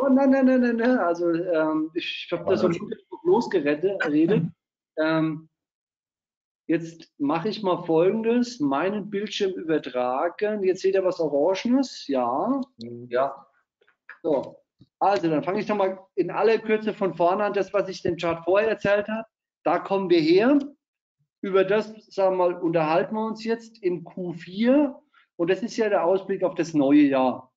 Oh, nein, nein, nein, nein, nein. Also ähm, ich habe das so losgeredet. Ähm, jetzt mache ich mal folgendes: meinen Bildschirm übertragen. Jetzt seht ihr was Orangenes. Ja. Ja. So. Also, dann fange ich nochmal in aller Kürze von vorne an, das, was ich dem Chart vorher erzählt habe. Da kommen wir her. Über das, sagen wir mal, unterhalten wir uns jetzt im Q4. Und das ist ja der Ausblick auf das neue Jahr.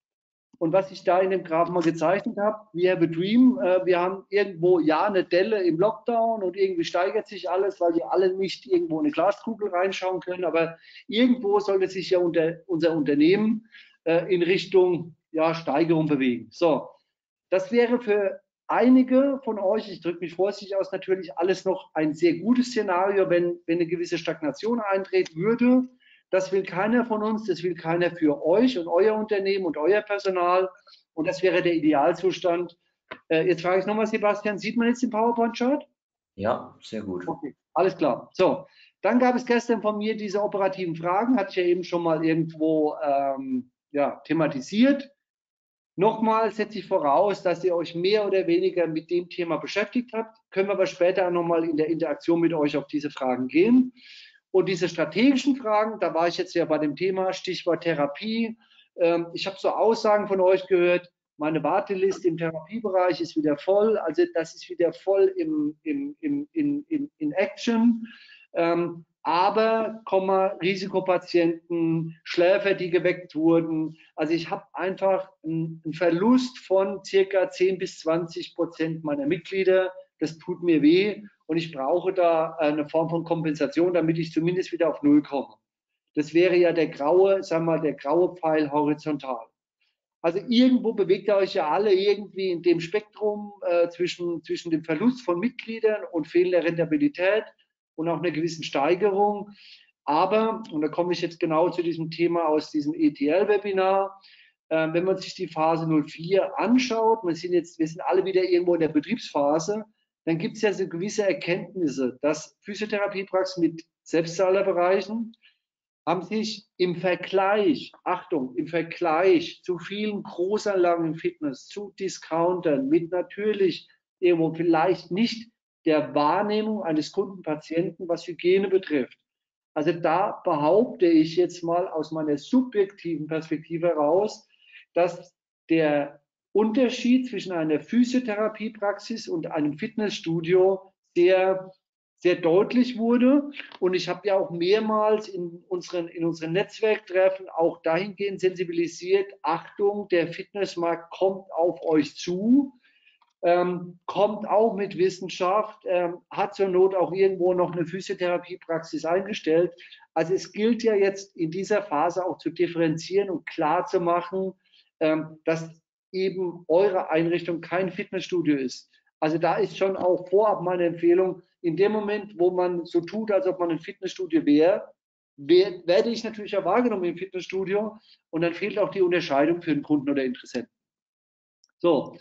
Und was ich da in dem Graphen mal gezeichnet habe, we have a dream. Äh, wir haben irgendwo ja eine Delle im Lockdown und irgendwie steigert sich alles, weil wir alle nicht irgendwo in eine Glaskugel reinschauen können. Aber irgendwo sollte sich ja unter, unser Unternehmen äh, in Richtung ja, Steigerung bewegen. So, das wäre für einige von euch, ich drücke mich vorsichtig aus, natürlich alles noch ein sehr gutes Szenario, wenn, wenn eine gewisse Stagnation eintreten würde. Das will keiner von uns, das will keiner für euch und euer Unternehmen und euer Personal. Und das wäre der Idealzustand. Äh, jetzt frage ich nochmal, Sebastian, sieht man jetzt den PowerPoint-Chart? Ja, sehr gut. Okay, alles klar. So, dann gab es gestern von mir diese operativen Fragen, hatte ich ja eben schon mal irgendwo ähm, ja, thematisiert. Nochmal setze ich voraus, dass ihr euch mehr oder weniger mit dem Thema beschäftigt habt. Können wir aber später nochmal in der Interaktion mit euch auf diese Fragen gehen. Und diese strategischen Fragen, da war ich jetzt ja bei dem Thema, Stichwort Therapie. Ähm, ich habe so Aussagen von euch gehört, meine Warteliste im Therapiebereich ist wieder voll. Also das ist wieder voll im, im, im, in, in, in Action. Ähm, aber Komma, Risikopatienten, Schläfer, die geweckt wurden. Also ich habe einfach einen Verlust von circa 10 bis 20 Prozent meiner Mitglieder. Das tut mir weh und ich brauche da eine Form von Kompensation, damit ich zumindest wieder auf Null komme. Das wäre ja der graue, sagen wir mal, der graue Pfeil horizontal. Also irgendwo bewegt ihr euch ja alle irgendwie in dem Spektrum äh, zwischen, zwischen dem Verlust von Mitgliedern und fehlender Rentabilität und auch einer gewissen Steigerung. Aber, und da komme ich jetzt genau zu diesem Thema aus diesem ETL-Webinar, äh, wenn man sich die Phase 04 anschaut, wir sind jetzt, wir sind alle wieder irgendwo in der Betriebsphase, dann gibt es ja so gewisse Erkenntnisse, dass Physiotherapiepraxen mit Selbstzahlerbereichen haben sich im Vergleich, Achtung, im Vergleich zu vielen Großanlagen im Fitness, zu Discountern, mit natürlich irgendwo vielleicht nicht der Wahrnehmung eines Kundenpatienten, was Hygiene betrifft. Also da behaupte ich jetzt mal aus meiner subjektiven Perspektive heraus, dass der Unterschied zwischen einer Physiotherapiepraxis und einem Fitnessstudio sehr, sehr deutlich wurde. Und ich habe ja auch mehrmals in unseren, in unseren Netzwerktreffen auch dahingehend sensibilisiert, Achtung, der Fitnessmarkt kommt auf euch zu ähm, kommt auch mit Wissenschaft, ähm, hat zur Not auch irgendwo noch eine Physiotherapiepraxis eingestellt. Also es gilt ja jetzt in dieser Phase auch zu differenzieren und klar zu machen, ähm, dass eben eure Einrichtung kein Fitnessstudio ist. Also da ist schon auch vorab meine Empfehlung, in dem Moment, wo man so tut, als ob man ein Fitnessstudio wäre, werde ich natürlich ja wahrgenommen im Fitnessstudio und dann fehlt auch die Unterscheidung für den Kunden oder Interessenten. So,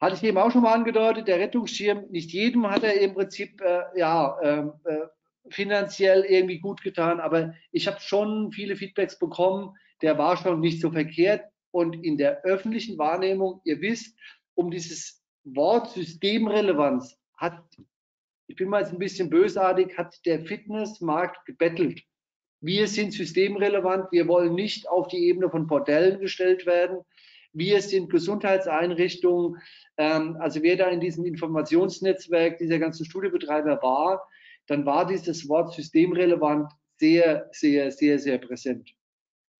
hatte ich eben auch schon mal angedeutet, der Rettungsschirm, nicht jedem hat er im Prinzip äh, ja, ähm, äh, finanziell irgendwie gut getan, aber ich habe schon viele Feedbacks bekommen, der war schon nicht so verkehrt. Und in der öffentlichen Wahrnehmung, ihr wisst, um dieses Wort Systemrelevanz hat, ich bin mal jetzt ein bisschen bösartig, hat der Fitnessmarkt gebettelt. Wir sind systemrelevant, wir wollen nicht auf die Ebene von Bordellen gestellt werden. Wir sind Gesundheitseinrichtungen, ähm, also wer da in diesem Informationsnetzwerk dieser ganzen Studiebetreiber war, dann war dieses Wort systemrelevant sehr, sehr, sehr, sehr präsent.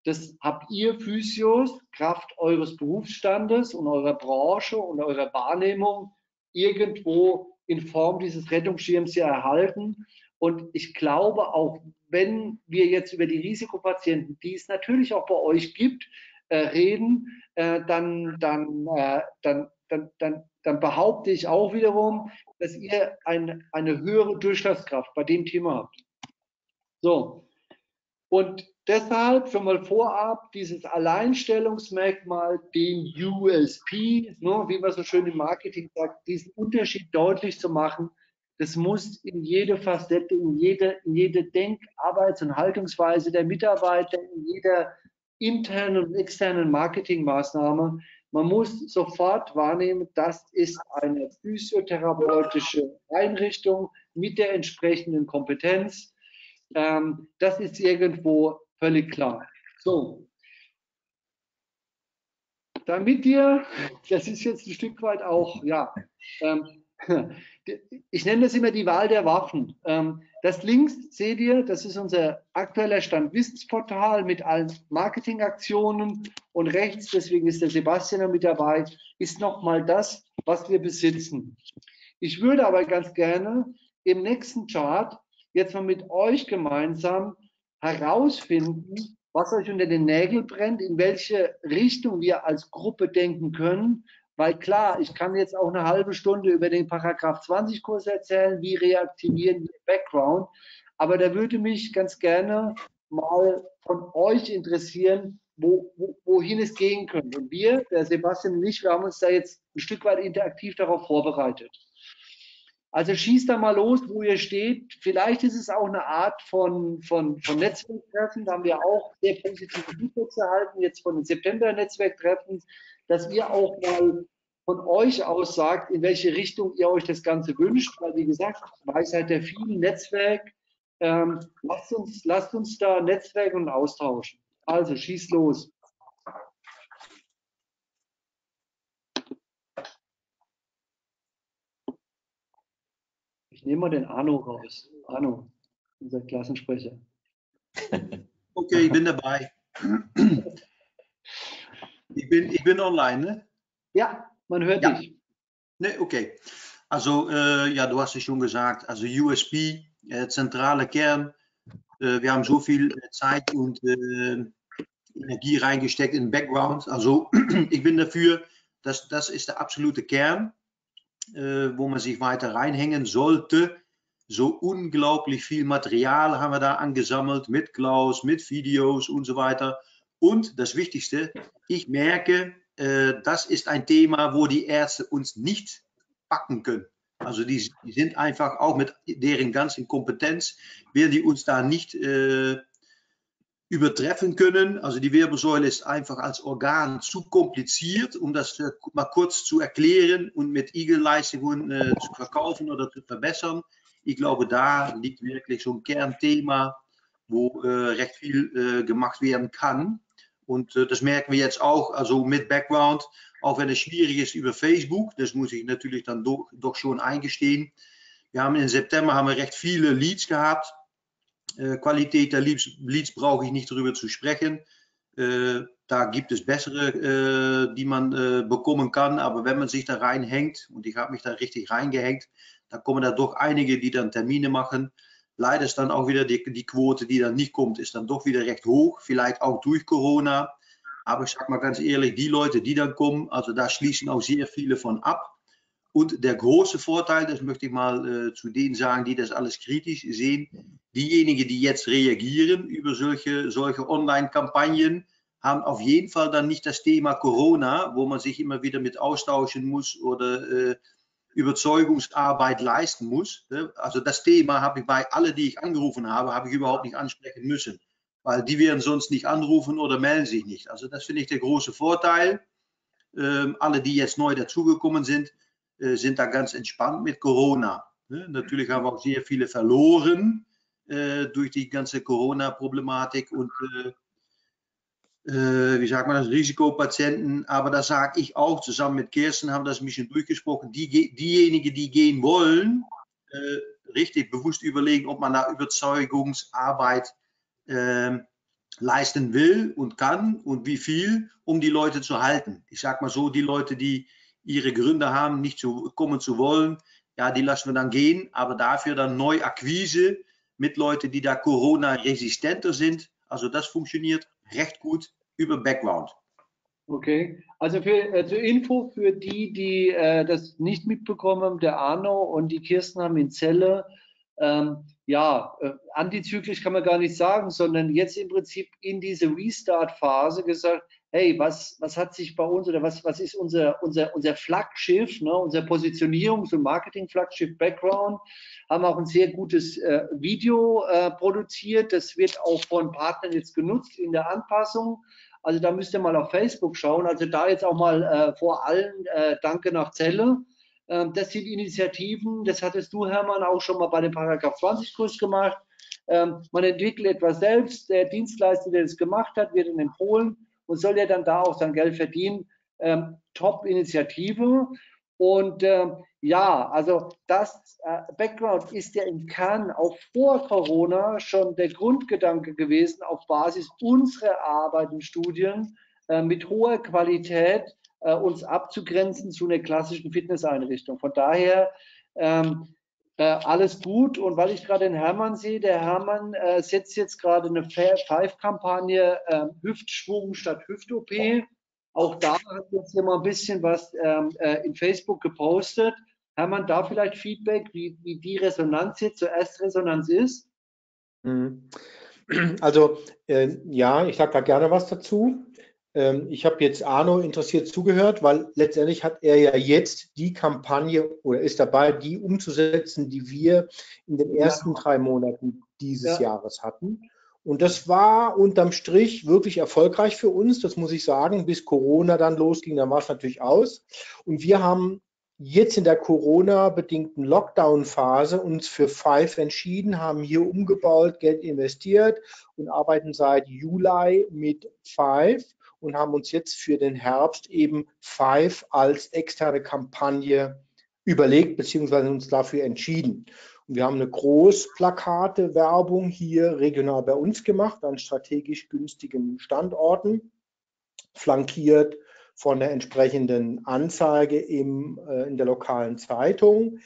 Das habt ihr Physios, Kraft eures Berufsstandes und eurer Branche und eurer Wahrnehmung irgendwo in Form dieses Rettungsschirms ja erhalten. Und ich glaube, auch wenn wir jetzt über die Risikopatienten, die es natürlich auch bei euch gibt, äh, reden, äh, dann, dann, äh, dann dann, dann, dann behaupte ich auch wiederum, dass ihr ein, eine höhere Durchschlagskraft bei dem Thema habt. So. Und deshalb schon mal vorab dieses Alleinstellungsmerkmal, den USP, ne, wie man so schön im Marketing sagt, diesen Unterschied deutlich zu machen, das muss in jede Facette, in jede, in jede Denk-, Arbeits- und Haltungsweise der Mitarbeiter, in jeder internen und externen Marketingmaßnahme Man muss sofort wahrnehmen, das ist eine physiotherapeutische Einrichtung mit der entsprechenden Kompetenz. Ähm, das ist irgendwo völlig klar. So. Damit ihr, das ist jetzt ein Stück weit auch, ja, ähm, ich nenne das immer die Wahl der Waffen. Ähm, das links seht ihr, das ist unser aktueller Stand Wissensportal mit allen Marketingaktionen und rechts, deswegen ist der Sebastian mit dabei, ist nochmal das, was wir besitzen. Ich würde aber ganz gerne im nächsten Chart jetzt mal mit euch gemeinsam herausfinden, was euch unter den Nägeln brennt, in welche Richtung wir als Gruppe denken können weil klar, ich kann jetzt auch eine halbe Stunde über den Paragraph 20 Kurs erzählen, wie reaktivieren wir Background. Aber da würde mich ganz gerne mal von euch interessieren, wo, wo, wohin es gehen könnte. Und wir, der Sebastian und ich, wir haben uns da jetzt ein Stück weit interaktiv darauf vorbereitet. Also schießt da mal los, wo ihr steht. Vielleicht ist es auch eine Art von, von, von Netzwerktreffen. Da haben wir auch sehr positive Feedbacks erhalten, jetzt von den September-Netzwerktreffen dass ihr auch mal von euch aus sagt, in welche Richtung ihr euch das Ganze wünscht, weil wie gesagt, Weisheit der vielen Netzwerk, ähm, lasst, uns, lasst uns da Netzwerken und austauschen. Also schieß los. Ich nehme mal den Arno raus. Arno, unser Klassensprecher. Okay, ich bin dabei. Ich bin, ich bin online, ne? Ja, man hört ja. dich. Ne, okay. Also, äh, ja, du hast es schon gesagt, also USP, äh, zentrale Kern. Äh, wir haben so viel äh, Zeit und äh, Energie reingesteckt in den Background. Also, ich bin dafür, dass das ist der absolute Kern, wo man sich weiter reinhängen sollte. So unglaublich viel Material haben wir da angesammelt mit Klaus, mit Videos und so weiter. Und das Wichtigste, ich merke, äh, das ist ein Thema, wo die Ärzte uns nicht packen können. Also die, die, sind einfach auch mit deren ganzen Kompetenz, werden die uns da nicht äh, übertreffen können. Also die Wirbelsäule ist einfach als Organ zu kompliziert, um das mal kurz zu erklären und mit Igelleistungen äh, zu verkaufen oder zu verbessern. Ich glaube, da liegt wirklich so ein Kernthema, wo äh, recht viel äh, gemacht werden kann. Und äh, das merken wir jetzt auch, also mit Background, auch wenn es schwierig ist über Facebook, das muss ich natürlich dann doch, doch schon eingestehen. Wir haben im September haben wir recht viele Leads gehabt. Äh, Qualität der Leads, Leads brauche ich nicht darüber zu sprechen. Äh, da gibt es bessere, äh, die man bekommen kann. Aber wenn man sich da reinhängt, und ich habe mich da richtig reingehängt, dann kommen da doch einige, die dann Termine machen. Leider ist dann auch wieder die, die Quote, die dann nicht kommt, ist dann doch wieder recht hoch. Vielleicht auch durch Corona. Aber ich sage mal ganz ehrlich, die Leute, die dann kommen, also da schließen auch sehr viele von ab. Und der große Vorteil, das möchte ich mal äh, zu denen sagen, die das alles kritisch sehen, diejenigen, die jetzt reagieren über solche, solche Online-Kampagnen, haben auf jeden Fall dann nicht das Thema Corona, wo man sich immer wieder mit austauschen muss oder äh, Überzeugungsarbeit leisten muss. Ne? Also das Thema habe ich bei alle, die ich angerufen habe, habe ich überhaupt nicht ansprechen müssen, weil die werden sonst nicht anrufen oder melden sich nicht. Also das finde ich der große Vorteil. Ähm, alle, die jetzt neu dazugekommen sind, sind da ganz entspannt mit Corona. Ne? Natürlich haben wir auch sehr viele verloren äh, durch die ganze Corona-Problematik und äh, äh, wie sagt man das, Risikopatienten. Aber da sage ich auch, zusammen mit Kirsten haben das ein bisschen durchgesprochen, die, diejenigen, die gehen wollen, äh, richtig bewusst überlegen, ob man da Überzeugungsarbeit äh, leisten will und kann und wie viel, um die Leute zu halten. Ich sage mal so, die Leute, die ihre Gründe haben, nicht zu kommen zu wollen, ja, die lassen wir dann gehen, aber dafür dann neu Akquise mit Leuten, die da Corona-resistenter sind. Also das funktioniert recht gut über Background. Okay, also für, äh, zur Info für die, die äh, das nicht mitbekommen, der Arno und die Kirsten haben in Zelle, ähm, ja, äh, antizyklisch kann man gar nicht sagen, sondern jetzt im Prinzip in diese Restart-Phase gesagt, hey, was, was hat sich bei uns oder was, was ist unser, unser, unser Flaggschiff, ne, unser Positionierungs- und Marketing-Flaggschiff Background, haben auch ein sehr gutes äh, Video äh, produziert. Das wird auch von Partnern jetzt genutzt in der Anpassung Also da müsst ihr mal auf Facebook schauen. Also da jetzt auch mal äh, vor allen äh, Danke nach Zelle. Ähm, das sind Initiativen, das hattest du, Hermann, auch schon mal bei dem Paragraph 20 Kurs gemacht. Ähm, man entwickelt etwas selbst, der Dienstleister, der das gemacht hat, wird in empfohlen und soll ja dann da auch sein Geld verdienen. Ähm, Top-Initiative. Und äh, ja, also das äh, Background ist ja im Kern auch vor Corona schon der Grundgedanke gewesen, auf Basis unserer Arbeit und Studien äh, mit hoher Qualität äh, uns abzugrenzen zu einer klassischen Fitnesseinrichtung. Von daher ähm, äh, alles gut. Und weil ich gerade den Hermann sehe, der Hermann äh, setzt jetzt gerade eine Five-Kampagne äh, Hüftschwung statt Hüft-OP. Auch da hat jetzt hier mal ein bisschen was ähm, äh, in Facebook gepostet. Hermann, da vielleicht Feedback, wie, wie die Resonanz jetzt zur Erstresonanz ist? Mhm. Also äh, ja, ich sage da gerne was dazu. Ähm, ich habe jetzt Arno interessiert zugehört, weil letztendlich hat er ja jetzt die Kampagne oder ist dabei, die umzusetzen, die wir in den ersten ja. drei Monaten dieses ja. Jahres hatten. Und das war unterm Strich wirklich erfolgreich für uns, das muss ich sagen, bis Corona dann losging, dann war es natürlich aus. Und wir haben jetzt in der Corona-bedingten Lockdown-Phase uns für Five entschieden, haben hier umgebaut, Geld investiert und arbeiten seit Juli mit Five und haben uns jetzt für den Herbst eben Five als externe Kampagne überlegt bzw. uns dafür entschieden. Und wir haben eine Großplakate-Werbung hier regional bei uns gemacht an strategisch günstigen Standorten, flankiert von der entsprechenden Anzeige im, äh, in der lokalen Zeitung.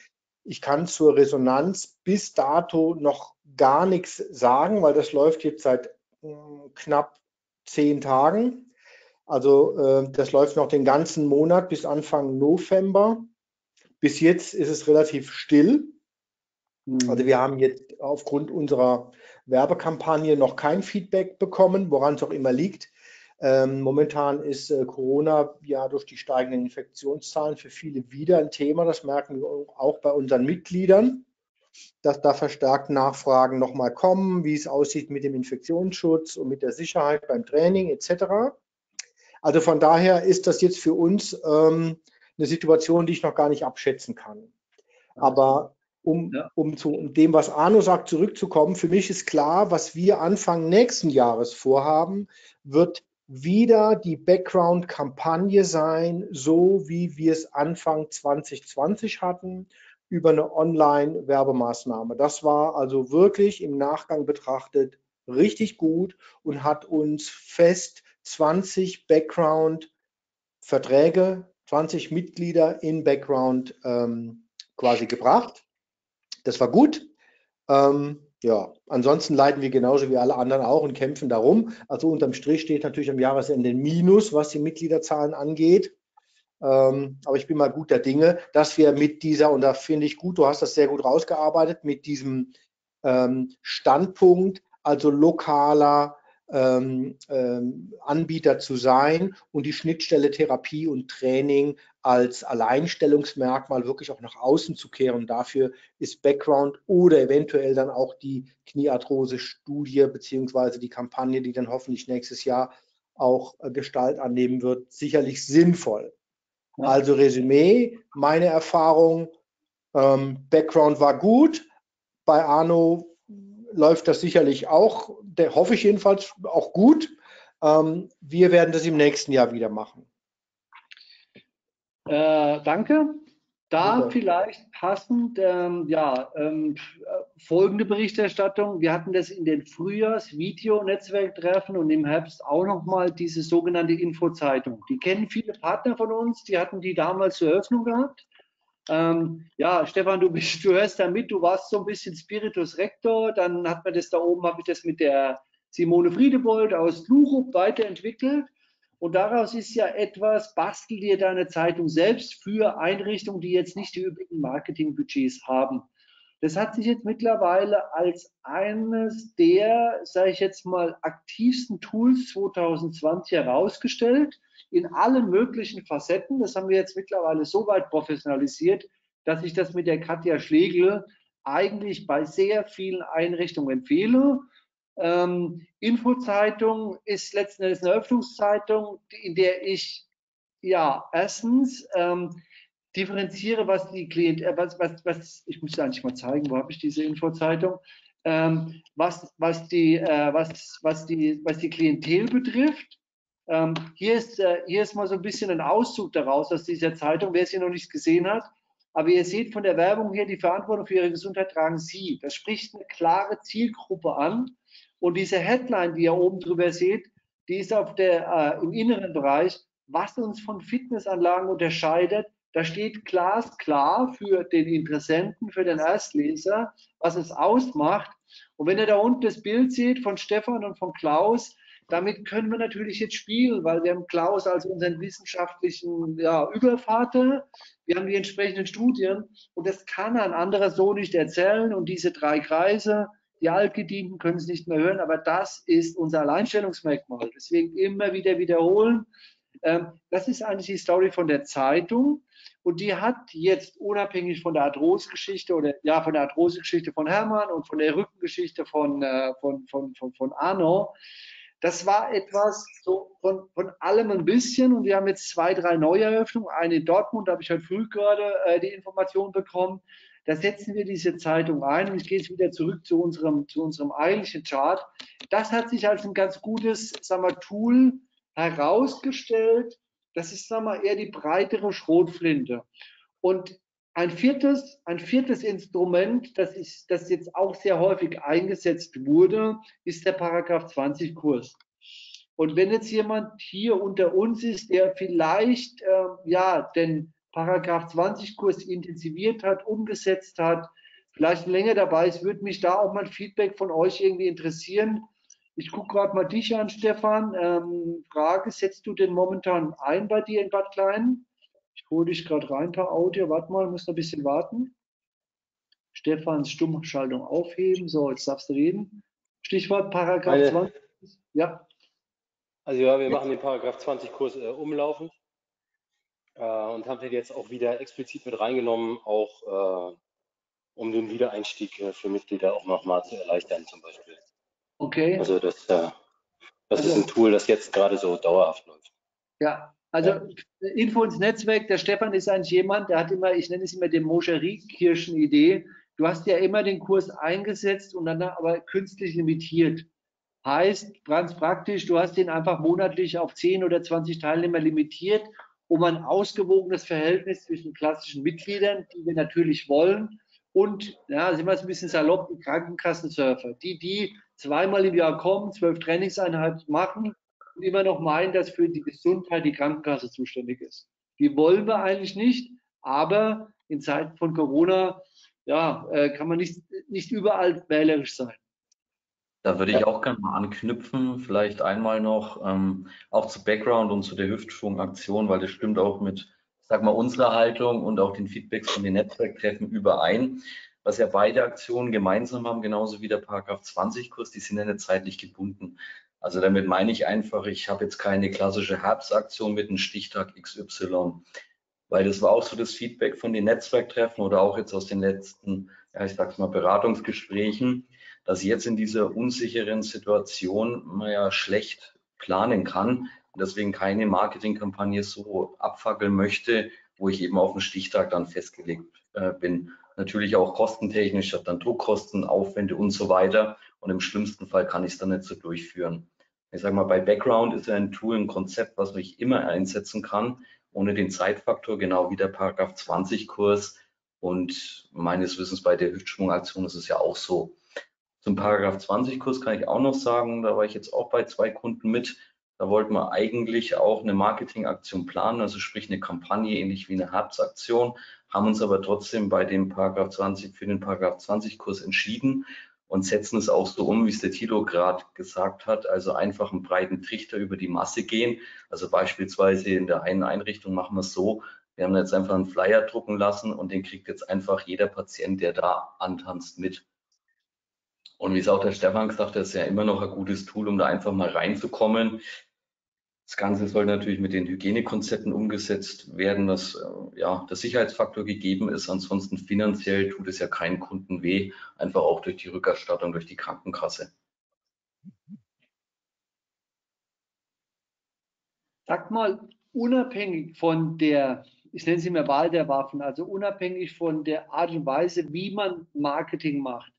Ich kann zur Resonanz bis dato noch gar nichts sagen, weil das läuft jetzt seit äh, knapp zehn Tagen. Also äh, das läuft noch den ganzen Monat bis Anfang November. Bis jetzt ist es relativ still. Mhm. Also wir haben jetzt aufgrund unserer Werbekampagne noch kein Feedback bekommen, woran es auch immer liegt. Ähm, momentan ist äh, Corona ja durch die steigenden Infektionszahlen für viele wieder ein Thema. Das merken wir auch bei unseren Mitgliedern, dass da verstärkt Nachfragen nochmal kommen, wie es aussieht mit dem Infektionsschutz und mit der Sicherheit beim Training etc. Also von daher ist das jetzt für uns ähm, eine Situation, die ich noch gar nicht abschätzen kann. Aber um, ja. um zu um dem, was Arno sagt, zurückzukommen, für mich ist klar, was wir Anfang nächsten Jahres vorhaben, wird wieder die Background-Kampagne sein, so wie wir es Anfang 2020 hatten, über eine Online-Werbemaßnahme. Das war also wirklich im Nachgang betrachtet richtig gut und hat uns fest 20 Background-Verträge, 20 Mitglieder in Background ähm, quasi gebracht. Das war gut. Ähm, ja, ansonsten leiden wir genauso wie alle anderen auch und kämpfen darum. Also unterm Strich steht natürlich am Jahresende ein Minus, was die Mitgliederzahlen angeht. Ähm, aber ich bin mal guter Dinge, dass wir mit dieser, und da finde ich gut, du hast das sehr gut rausgearbeitet, mit diesem ähm, Standpunkt, also lokaler ähm, ähm, Anbieter zu sein und die Schnittstelle Therapie und Training als Alleinstellungsmerkmal wirklich auch nach außen zu kehren. Dafür ist Background oder eventuell dann auch die Kniearthrose-Studie beziehungsweise die Kampagne, die dann hoffentlich nächstes Jahr auch äh, Gestalt annehmen wird, sicherlich sinnvoll. Also Resümee, meine Erfahrung, ähm, Background war gut. Bei Arno läuft das sicherlich auch, der hoffe ich jedenfalls auch gut. Ähm, wir werden das im nächsten Jahr wieder machen. Äh, danke. Da ja. vielleicht passend, ähm, ja, ähm, folgende Berichterstattung. Wir hatten das in den Frühjahrs-Video-Netzwerktreffen und im Herbst auch nochmal diese sogenannte Infozeitung. Die kennen viele Partner von uns, die hatten die damals zur Eröffnung gehabt. Ähm, ja, Stefan, du, bist, du hörst da mit, du warst so ein bisschen Spiritus Rector, dann hat man das da oben, habe ich das mit der Simone Friedebold aus Lurup weiterentwickelt. Und daraus ist ja etwas, bastel dir deine Zeitung selbst für Einrichtungen, die jetzt nicht die übrigen Marketingbudgets haben. Das hat sich jetzt mittlerweile als eines der, sage ich jetzt mal, aktivsten Tools 2020 herausgestellt in allen möglichen Facetten. Das haben wir jetzt mittlerweile so weit professionalisiert, dass ich das mit der Katja Schlegel eigentlich bei sehr vielen Einrichtungen empfehle. Ähm, Infozeitung ist letzten Endes eine Öffnungszeitung, in der ich ja erstens ähm, differenziere, was die Klient, äh, was, was, was, ich muss eigentlich mal zeigen, wo habe ich diese Infozeitung, ähm, was, was, die, äh, was, was, die, was die Klientel betrifft. Ähm, hier, ist, äh, hier ist mal so ein bisschen ein Auszug daraus aus dieser Zeitung, wer sie noch nicht gesehen hat. Aber ihr seht von der Werbung her, die Verantwortung für ihre Gesundheit tragen Sie. Das spricht eine klare Zielgruppe an. Und diese Headline, die ihr oben drüber seht, die ist auf der, äh, im inneren Bereich, was uns von Fitnessanlagen unterscheidet. Da steht glasklar für den Interessenten, für den Erstleser, was es ausmacht. Und wenn ihr da unten das Bild seht von Stefan und von Klaus, damit können wir natürlich jetzt spielen, weil wir haben Klaus als unseren wissenschaftlichen ja, Übervater, wir haben die entsprechenden Studien und das kann ein anderer so nicht erzählen. Und diese drei Kreise, die Altgedienten können es nicht mehr hören, aber das ist unser Alleinstellungsmerkmal. Deswegen immer wieder wiederholen. Ähm, das ist eigentlich die Story von der Zeitung. Und die hat jetzt unabhängig von der Arthrose-Geschichte oder ja, von der Arthrose-Geschichte von Hermann und von der Rückengeschichte von, äh, von, von, von, von Arno, das war etwas so von, von allem ein bisschen und wir haben jetzt zwei, drei Neueröffnungen. Eine in Dortmund, da habe ich heute früh gerade äh, die Information bekommen. Da setzen wir diese Zeitung ein und ich gehe jetzt wieder zurück zu unserem, zu unserem eigentlichen Chart. Das hat sich als ein ganz gutes sagen wir, Tool herausgestellt. Das ist sagen wir, eher die breitere Schrotflinte. Und ein viertes, ein viertes Instrument, das, ist, das jetzt auch sehr häufig eingesetzt wurde, ist der Paragraph 20 Kurs. Und wenn jetzt jemand hier unter uns ist, der vielleicht äh, ja den Paragraph 20 Kurs intensiviert hat, umgesetzt hat, vielleicht länger dabei ist, würde mich da auch mal ein Feedback von euch irgendwie interessieren. Ich gucke gerade mal dich an, Stefan. Ähm, Frage, setzt du den momentan ein bei dir in Bad Klein? Ich hole dich gerade rein per Audio. Warte mal, muss noch ein bisschen warten. Stefans Stummschaltung aufheben. So, jetzt darfst du reden. Stichwort Paragraph Meine, 20. Ja. Also ja, wir machen den Paragraph 20 Kurs äh, umlaufend äh, und haben den jetzt auch wieder explizit mit reingenommen, auch äh, um den Wiedereinstieg äh, für Mitglieder auch nochmal zu erleichtern zum Beispiel. Okay. Also das, äh, das also, ist ein Tool, das jetzt gerade so dauerhaft läuft. Ja, also Info ins Netzwerk, der Stefan ist eigentlich jemand, der hat immer, ich nenne es immer den Moscherie-Kirschen-Idee. Du hast ja immer den Kurs eingesetzt und dann aber künstlich limitiert. Heißt, ganz praktisch, du hast ihn einfach monatlich auf 10 oder 20 Teilnehmer limitiert, um ein ausgewogenes Verhältnis zwischen klassischen Mitgliedern, die wir natürlich wollen, und, ja, sind wir es ein bisschen salopp, die Krankenkassensurfer, die, die zweimal im Jahr kommen, zwölf Trainingseinheiten machen und immer noch meinen, dass für die Gesundheit die Krankenkasse zuständig ist. Die wollen wir eigentlich nicht, aber in Zeiten von Corona ja, äh, kann man nicht, nicht überall wählerisch sein. Da würde ich auch gerne mal anknüpfen, vielleicht einmal noch ähm, auch zu Background und zu der Hüftschwung-Aktion, weil das stimmt auch mit, sag mal, unserer Haltung und auch den Feedbacks von den Netzwerktreffen überein. Was ja beide Aktionen gemeinsam haben, genauso wie der Paragraph 20-Kurs, die sind ja nicht zeitlich gebunden. Also damit meine ich einfach, ich habe jetzt keine klassische Herbstaktion mit einem Stichtag XY, weil das war auch so das Feedback von den Netzwerktreffen oder auch jetzt aus den letzten, ja, ich sag's mal, Beratungsgesprächen, dass jetzt in dieser unsicheren Situation man ja schlecht planen kann und deswegen keine Marketingkampagne so abfackeln möchte, wo ich eben auf einen Stichtag dann festgelegt äh, bin. Natürlich auch kostentechnisch, hat dann Druckkosten, Aufwände und so weiter. Und im schlimmsten Fall kann ich es dann nicht so durchführen. Ich sage mal, bei Background ist ein Tool, ein Konzept, was ich immer einsetzen kann, ohne den Zeitfaktor, genau wie der Paragraph 20 Kurs. Und meines Wissens bei der Hüftschwungaktion ist es ja auch so. Zum Paragraph 20 Kurs kann ich auch noch sagen, da war ich jetzt auch bei zwei Kunden mit. Da wollten wir eigentlich auch eine Marketingaktion planen, also sprich eine Kampagne ähnlich wie eine Herbstaktion, haben uns aber trotzdem bei dem Paragraph 20 für den Paragraph 20 Kurs entschieden und setzen es auch so um, wie es der Tilo gerade gesagt hat, also einfach einen breiten Trichter über die Masse gehen. Also beispielsweise in der einen Einrichtung machen wir es so, wir haben jetzt einfach einen Flyer drucken lassen und den kriegt jetzt einfach jeder Patient, der da antanzt, mit. Und wie es auch der Stefan gesagt hat, ist ja immer noch ein gutes Tool, um da einfach mal reinzukommen. Das Ganze soll natürlich mit den Hygienekonzepten umgesetzt werden, dass äh, ja der Sicherheitsfaktor gegeben ist. Ansonsten finanziell tut es ja keinen Kunden weh, einfach auch durch die Rückerstattung durch die Krankenkasse. Sag mal, unabhängig von der, ich nenne sie mal Wahl der Waffen, also unabhängig von der Art und Weise, wie man Marketing macht,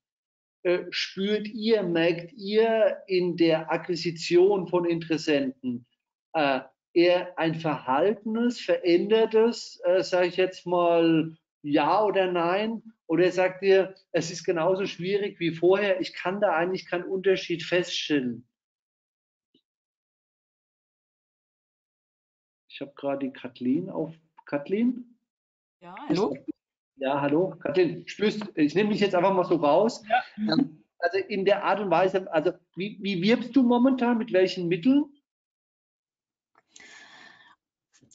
äh, spürt ihr, merkt ihr in der Akquisition von Interessenten, äh, eher ein verhaltenes, verändertes, äh, sage ich jetzt mal, ja oder nein? Oder sagt ihr, es ist genauso schwierig wie vorher, ich kann da eigentlich keinen Unterschied feststellen? Ich habe gerade die Kathleen auf. Kathleen? Ja, hallo? Ja, hallo. Kathleen, spürst, ich nehme mich jetzt einfach mal so raus. Ja. Ähm, also in der Art und Weise, also wie, wie wirbst du momentan, mit welchen Mitteln?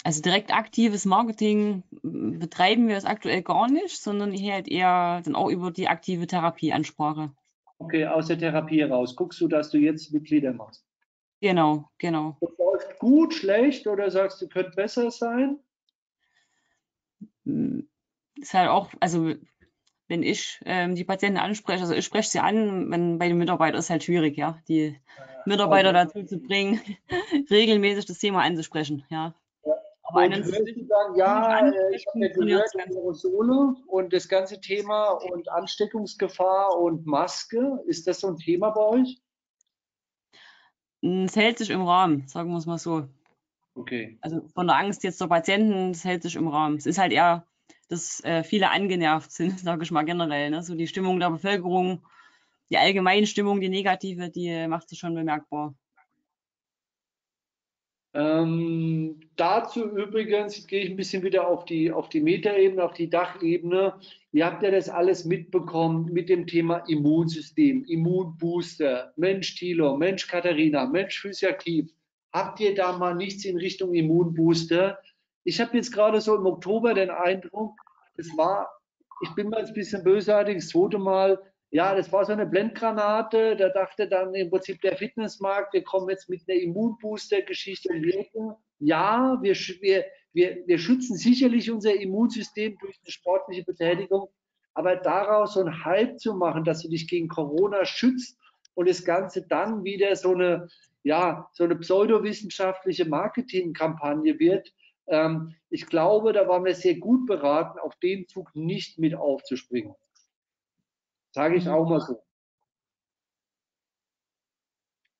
Also direkt aktives Marketing betreiben wir es aktuell gar nicht, sondern hier halt eher dann auch über die aktive Therapieansprache. Okay, aus der Therapie raus. Guckst du, dass du jetzt Mitglieder machst? Genau, genau. Das läuft gut, schlecht oder sagst du, könnte besser sein? Ist halt auch, also wenn ich ähm, die Patienten anspreche, also ich spreche sie an, wenn bei den Mitarbeitern ist halt schwierig, ja, die Mitarbeiter dazu zu bringen, regelmäßig das Thema anzusprechen, ja. Aber du dann, ja, äh, ich habe ja gehört, Aerosole und das ganze Thema und Ansteckungsgefahr und Maske, ist das so ein Thema bei euch? Es hält sich im Rahmen, sagen wir es mal so. Okay. Also von der Angst jetzt der Patienten, es hält sich im Rahmen. Es ist halt eher, dass äh, viele angenervt sind, sage ich mal generell. Ne? So die Stimmung der Bevölkerung, die allgemeine Stimmung, die negative, die macht sich schon bemerkbar. Ähm, dazu übrigens gehe ich ein bisschen wieder auf die, auf die Metaebene, auf die Dachebene. Ihr habt ja das alles mitbekommen mit dem Thema Immunsystem, Immunbooster, Mensch Thilo, Mensch Katharina, Mensch Physiaktiv. Habt ihr da mal nichts in Richtung Immunbooster? Ich habe jetzt gerade so im Oktober den Eindruck, es war, ich bin mal ein bisschen bösartig, das zweite Mal, ja, das war so eine Blendgranate. Da dachte dann im Prinzip der Fitnessmarkt, wir kommen jetzt mit einer Immunbooster-Geschichte um die Ecke. Ja, wir, wir, wir, wir schützen sicherlich unser Immunsystem durch eine sportliche Betätigung, aber daraus so einen Hype zu machen, dass du dich gegen Corona schützt und das Ganze dann wieder so eine, ja, so eine pseudowissenschaftliche Marketingkampagne wird, ähm, ich glaube, da waren wir sehr gut beraten, auf den Zug nicht mit aufzuspringen. Sage ich auch mal so.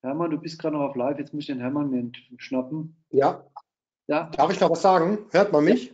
Hermann, du bist gerade noch auf live, jetzt muss ich den Hermann mir schnappen. Ja. Ja. Darf ich noch was sagen? Hört man mich?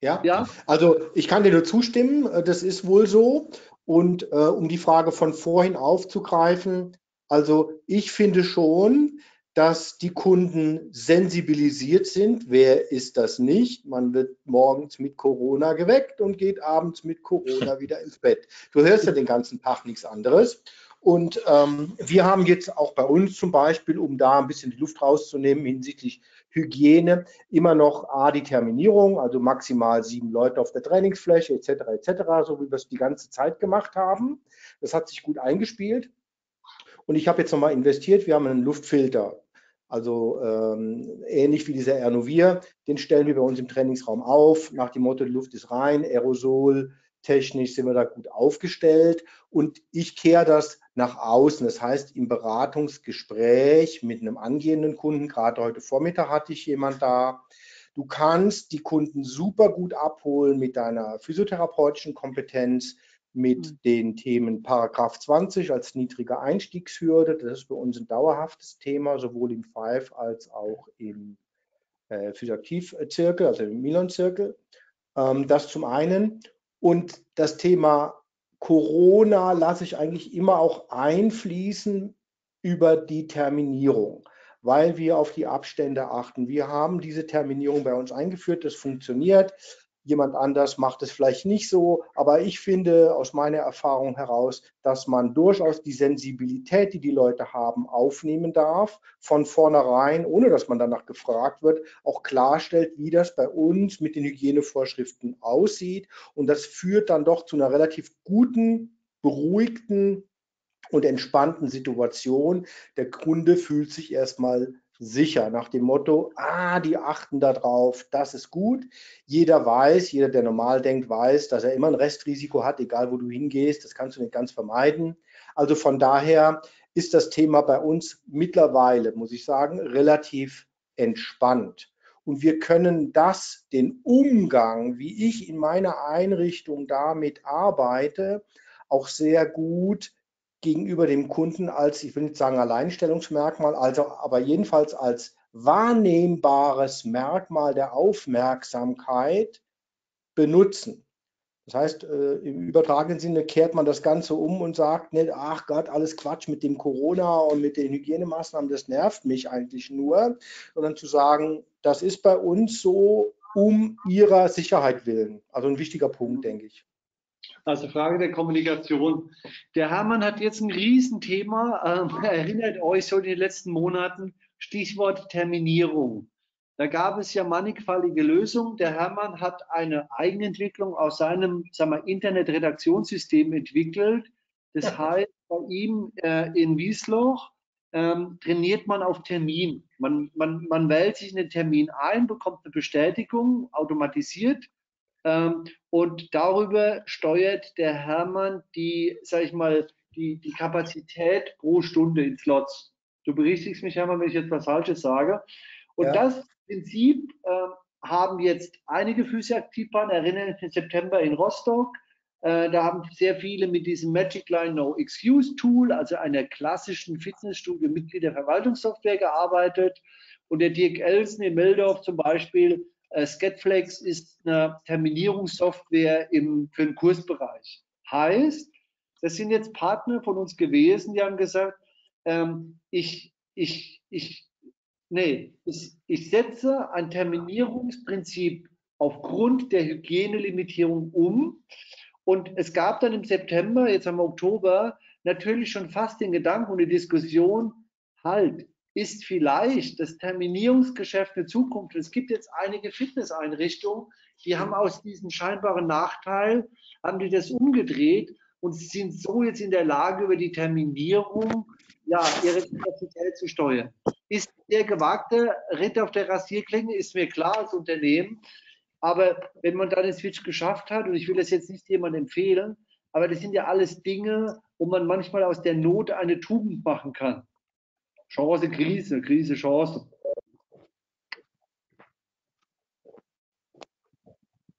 Ja. Ja. Also ich kann dir nur zustimmen, äh, das ist wohl so. Und äh, um die Frage von vorhin aufzugreifen, also ich finde schon, dass die Kunden sensibilisiert sind. Wer ist das nicht? Man wird morgens mit Corona geweckt und geht abends mit Corona wieder ins Bett. Du hörst ja den ganzen Tag nichts anderes. Und ähm, wir haben jetzt auch bei uns zum Beispiel, um da ein bisschen die Luft rauszunehmen hinsichtlich Hygiene, immer noch A, die Terminierung, also maximal sieben Leute auf der Trainingsfläche etc. etc., so wie wir es die ganze Zeit gemacht haben. Das hat sich gut eingespielt. Und ich habe jetzt nochmal investiert, wir haben einen Luftfilter. Also ähm, ähnlich wie dieser Ernovier, den stellen wir bei uns im Trainingsraum auf, nach dem Motto, die Luft ist rein, Aerosol, technisch sind wir da gut aufgestellt. Und ich kehre das nach außen. Das heißt, im Beratungsgespräch mit einem angehenden Kunden, gerade heute Vormittag hatte ich jemand da, du kannst die Kunden super gut abholen mit deiner physiotherapeutischen Kompetenz, mit mhm. den Themen Paragraph 20 als niedrige Einstiegshürde. Das ist bei uns ein dauerhaftes Thema, sowohl im Five als auch im äh, Physiaktivzirkel, also im Milon-Zirkel. Ähm, das zum einen. Und das Thema Corona lasse ich eigentlich immer auch einfließen über die Terminierung, weil wir auf die Abstände achten. Wir haben diese Terminierung bei uns eingeführt, das funktioniert. Jemand anders macht es vielleicht nicht so, aber ich finde aus meiner Erfahrung heraus, dass man durchaus die Sensibilität, die die Leute haben, aufnehmen darf, von vornherein, ohne dass man danach gefragt wird, auch klarstellt, wie das bei uns mit den Hygienevorschriften aussieht. Und das führt dann doch zu einer relativ guten, beruhigten und entspannten Situation. Der Kunde fühlt sich erstmal sicher nach dem Motto, ah, die achten da drauf, das ist gut. Jeder weiß, jeder, der normal denkt, weiß, dass er immer ein Restrisiko hat, egal wo du hingehst, das kannst du nicht ganz vermeiden. Also von daher ist das Thema bei uns mittlerweile, muss ich sagen, relativ entspannt. Und wir können das, den Umgang, wie ich in meiner Einrichtung damit arbeite, auch sehr gut gegenüber dem Kunden als, ich will nicht sagen Alleinstellungsmerkmal, also aber jedenfalls als wahrnehmbares Merkmal der Aufmerksamkeit benutzen. Das heißt, äh, im übertragenen Sinne kehrt man das Ganze um und sagt nicht, ach Gott, alles Quatsch mit dem Corona und mit den Hygienemaßnahmen, das nervt mich eigentlich nur, sondern zu sagen, das ist bei uns so um ihrer Sicherheit willen. Also ein wichtiger Punkt, denke ich. Also Frage der Kommunikation. Der Hermann hat jetzt ein Riesenthema. Ähm, erinnert euch so in den letzten Monaten, Stichwort Terminierung. Da gab es ja mannigfaltige Lösungen. Der Hermann hat eine Eigenentwicklung aus seinem sagen wir, Internetredaktionssystem entwickelt. Das heißt, bei ihm äh, in Wiesloch ähm, trainiert man auf Termin. Man, man, man wählt sich einen Termin ein, bekommt eine Bestätigung, automatisiert. Ähm, und darüber steuert der Hermann die, sag ich mal, die, die Kapazität pro Stunde in Slots. Du berichtigst mich, Hermann, wenn ich jetzt was Falsches sage. Und ja. das Prinzip äh, haben jetzt einige Physioaktivbahnen, erinnern mich September in Rostock. Äh, da haben sehr viele mit diesem Magic Line No Excuse Tool, also einer klassischen Fitnessstudio Mitgliederverwaltungssoftware gearbeitet. Und der Dirk Elsen in Meldorf zum Beispiel, Scatflex ist eine Terminierungssoftware im, für den Kursbereich. Heißt, das sind jetzt Partner von uns gewesen, die haben gesagt, ähm, ich, ich, ich Nee, ich, ich setze ein Terminierungsprinzip aufgrund der Hygienelimitierung um. Und es gab dann im September, jetzt haben wir Oktober, natürlich schon fast den Gedanken und die Diskussion, halt, ist vielleicht das Terminierungsgeschäft eine Zukunft. Es gibt jetzt einige Fitnesseinrichtungen, die haben aus diesem scheinbaren Nachteil, haben die das umgedreht und sind so jetzt in der Lage, über die Terminierung ja, ihre Kapazität zu steuern. Ist der gewagte Ritt auf der Rasierklinge, ist mir klar als Unternehmen. Aber wenn man dann den Switch geschafft hat, und ich will das jetzt nicht jemandem empfehlen, aber das sind ja alles Dinge, wo man manchmal aus der Not eine Tugend machen kann. Chance, Krise, Krise, Chance.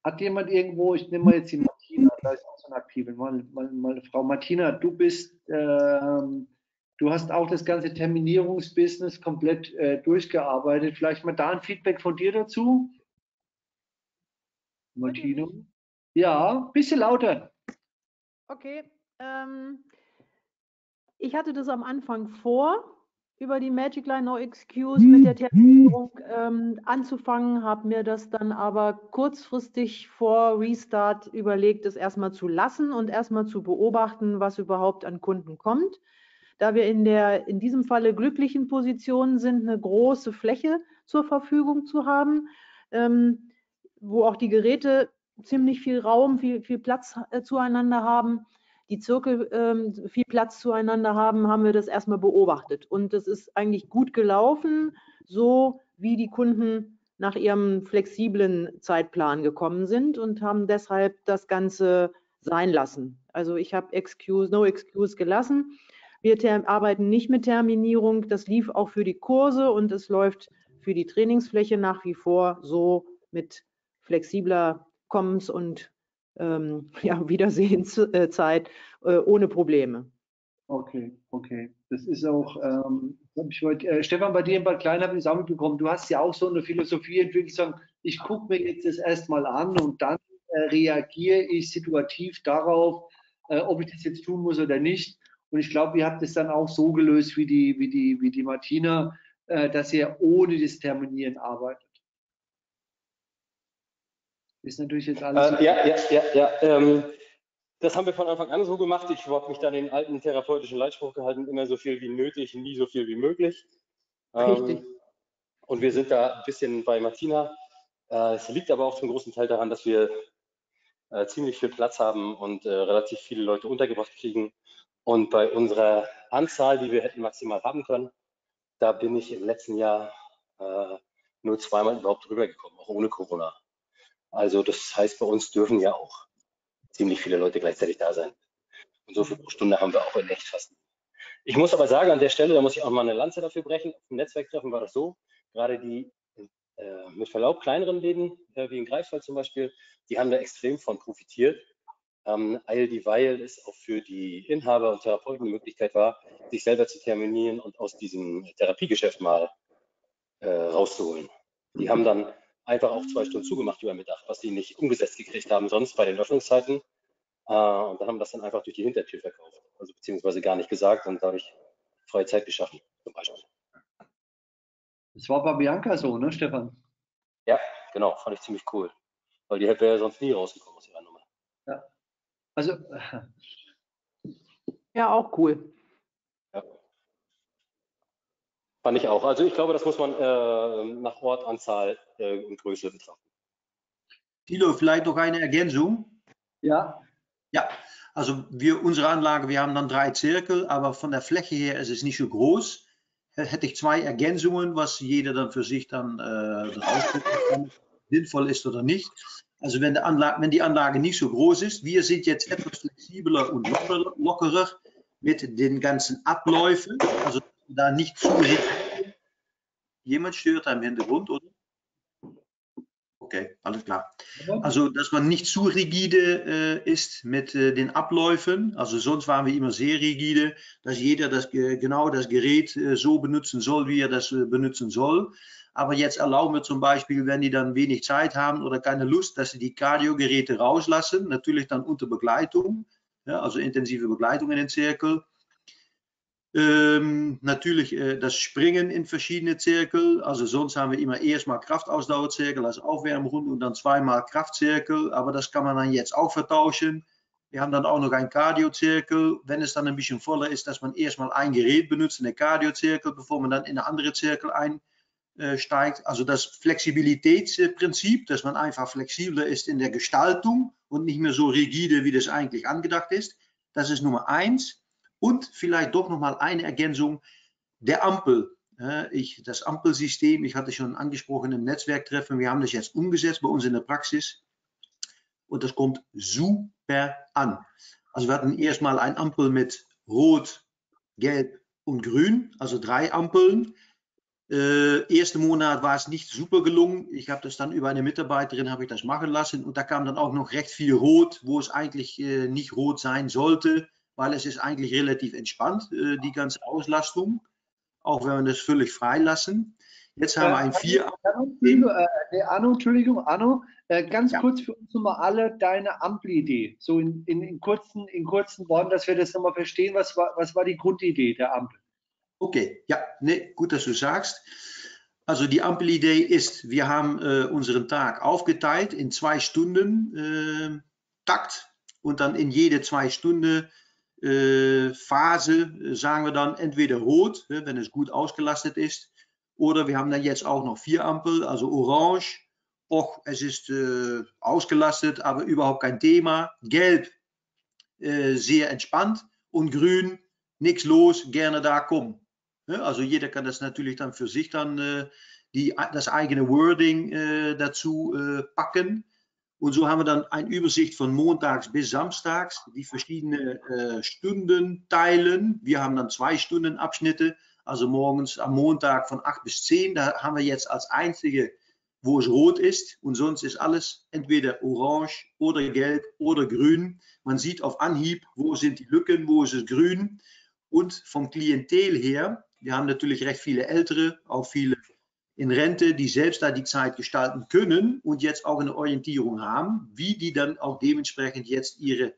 Hat jemand irgendwo, ich nehme mal jetzt die Martina, da ist auch so eine Aktive, mal, mal Frau Martina, du bist ähm, Du hast auch das ganze Terminierungsbusiness komplett äh, durchgearbeitet. Vielleicht mal da ein Feedback von dir dazu. Martino. Ja, bisschen lauter. Okay. Ähm, ich hatte das am Anfang vor, über die Magic Line No Excuse mit der Terminierung ähm, anzufangen, habe mir das dann aber kurzfristig vor Restart überlegt, es erstmal zu lassen und erstmal zu beobachten, was überhaupt an Kunden kommt. Da wir in der in diesem Falle glücklichen Position sind, eine große Fläche zur Verfügung zu haben, ähm, wo auch die Geräte ziemlich viel Raum, viel, viel Platz äh, zueinander haben, die Zirkel ähm, viel Platz zueinander haben, haben wir das erstmal beobachtet. Und das ist eigentlich gut gelaufen, so wie die Kunden nach ihrem flexiblen Zeitplan gekommen sind und haben deshalb das Ganze sein lassen. Also ich habe Excuse, No Excuse gelassen wir arbeiten nicht mit Terminierung. Das lief auch für die Kurse und es läuft für die Trainingsfläche nach wie vor so mit flexibler Kommens- und ähm, ja, Wiedersehenszeit äh, ohne Probleme. Okay, okay. Das ist auch, ähm, ich heute, äh, Stefan, bei dir in Bad Klein habe ich es auch mitbekommen. Du hast ja auch so eine Philosophie entwickelt, sagen, ich gucke mir jetzt das erstmal an und dann äh, reagiere ich situativ darauf, äh, ob ich das jetzt tun muss oder nicht. Und ich glaube, ihr habt es dann auch so gelöst wie die, wie die, wie die Martina, äh, dass ihr ohne das Terminieren arbeitet. Ist natürlich jetzt alles. Äh, ja, ja, ja, ja. Ähm, das haben wir von Anfang an so gemacht. Ich habe mich dann den alten therapeutischen Leitspruch gehalten, immer so viel wie nötig, nie so viel wie möglich. Richtig. Ähm, und wir sind da ein bisschen bei Martina. Äh, es liegt aber auch zum großen Teil daran, dass wir äh, ziemlich viel Platz haben und äh, relativ viele Leute untergebracht kriegen und bei unserer Anzahl, die wir hätten maximal haben können, da bin ich im letzten Jahr äh, nur zweimal überhaupt drüber gekommen, auch ohne Corona. Also das heißt, bei uns dürfen ja auch ziemlich viele Leute gleichzeitig da sein. Und so viel pro Stunde haben wir auch in echt fast. Ich muss aber sagen, an der Stelle, da muss ich auch mal eine Lanze dafür brechen. Auf dem Netzwerktreffen war das so, gerade die äh, mit Verlaub kleineren Läden, äh, wie in Greifswald zum Beispiel, die haben da extrem von profitiert. Ähm, all dieweil es auch für die Inhaber und Therapeuten die Möglichkeit war, sich selber zu terminieren und aus diesem Therapiegeschäft mal äh, rauszuholen. Die haben dann einfach auch zwei Stunden zugemacht über Mittag, was sie nicht umgesetzt gekriegt haben sonst bei den Öffnungszeiten. Äh, und dann haben das dann einfach durch die Hintertür verkauft, also beziehungsweise gar nicht gesagt und dadurch freie Zeit geschaffen, zum Beispiel. Das war bei Bianca so, ne, Stefan? Ja, genau, fand ich ziemlich cool. Weil die hätte ja sonst nie rausgekommen aus ihrer Nummer. Ja. Also, Ja, auch cool. Ja. Fand ich auch. Also ich glaube, das muss man äh, nach Ortanzahl äh, und Größe betrachten. Thilo, vielleicht noch eine Ergänzung. ja, Ja, also wir, unsere Anlage, wir haben dann drei Zirkel, aber von der Fläche her ist es nicht so groß. Hätte ich zwei Ergänzungen, was jeder dann für sich dann äh, kann, sinnvoll ist oder nicht. Also wenn, der Anlage, wenn die Anlage nicht so groß ist, wir sind jetzt etwas flexibler und locker, lockerer mit den ganzen Abläufen, also da nicht zu Jemand stört da im Hintergrund, oder? Okay, alles klar. Also, dass man nicht zu rigide äh, ist mit äh, den Abläufen. Also, sonst waren wir immer sehr rigide, dass jeder das, ge- genau das Gerät äh, so benutzen soll, wie er das äh, benutzen soll. Aber jetzt erlauben wir zum Beispiel, wenn die dann wenig Zeit haben oder keine Lust, dass sie die Cardio-Geräte rauslassen, natürlich dann unter Begleitung, ja, also intensive Begleitung in den Zirkel. Ähm, natürlich äh, das Springen in verschiedene Zirkel. Also sonst haben wir immer erstmal Kraftausdauerzirkel als Aufwärmrunde und dann zweimal Kraftzirkel. Aber das kann man dann jetzt auch vertauschen. Wir haben dann auch noch einen Cardiozirkel. Wenn es dann ein bisschen voller ist, dass man erstmal ein Gerät benutzt, einen Cardiozirkel, bevor man dann in eine andere Zirkel einsteigt. Also das Flexibilitätsprinzip, dass man einfach flexibler ist in der Gestaltung und nicht mehr so rigide, wie das eigentlich angedacht ist. Das ist Nummer eins. Und vielleicht doch nochmal eine Ergänzung der Ampel. Ich, das Ampelsystem, ich hatte schon angesprochen im Netzwerktreffen, wir haben das jetzt umgesetzt bei uns in der Praxis und das kommt super an. Also wir hatten erstmal ein Ampel mit Rot, Gelb und Grün, also drei Ampeln. Äh, erste Monat war es nicht super gelungen. Ich habe das dann über eine Mitarbeiterin habe ich das machen lassen und da kam dann auch noch recht viel Rot, wo es eigentlich äh, nicht rot sein sollte weil es ist eigentlich relativ entspannt, äh, die ganze Auslastung, auch wenn wir das völlig freilassen. Jetzt haben wir ein vier. Arno, Entschuldigung, äh, Arno, äh, ganz Ja. kurz für uns nochmal alle deine Ampelidee, so in, in, in, kurzen, in kurzen Worten, dass wir das nochmal verstehen. Was war, was war die Grundidee der Ampel? Okay, ja, nee, gut, dass du sagst. Also die Ampelidee ist, wir haben äh, unseren Tag aufgeteilt in zwei Stunden äh, Takt und dann in jede zwei Stunden äh, Phase äh, sagen wir dann entweder rot, äh, wenn es gut ausgelastet ist, oder wir haben dann jetzt auch noch vier Ampel, also orange. Och, es ist äh, ausgelastet, aber überhaupt kein Thema. Gelb, äh, sehr entspannt und grün, nichts los, gerne da kommen. Ja, also jeder kann das natürlich dann für sich dann äh, die, das eigene Wording äh, dazu äh, packen. Und so haben wir dann eine Übersicht von montags bis samstags, die verschiedenen äh, Stunden teilen. Wir haben dann zwei Stunden Abschnitte, also morgens am Montag von 8 bis 10. Da haben wir jetzt als einzige, wo es rot ist. Und sonst ist alles entweder orange oder gelb oder grün. Man sieht auf Anhieb, wo sind die Lücken, wo ist es grün. Und vom Klientel her, wir haben natürlich recht viele Ältere, auch viele in Rente, die selbst da die Zeit gestalten können und jetzt auch eine Orientierung haben, wie die dann auch dementsprechend jetzt ihre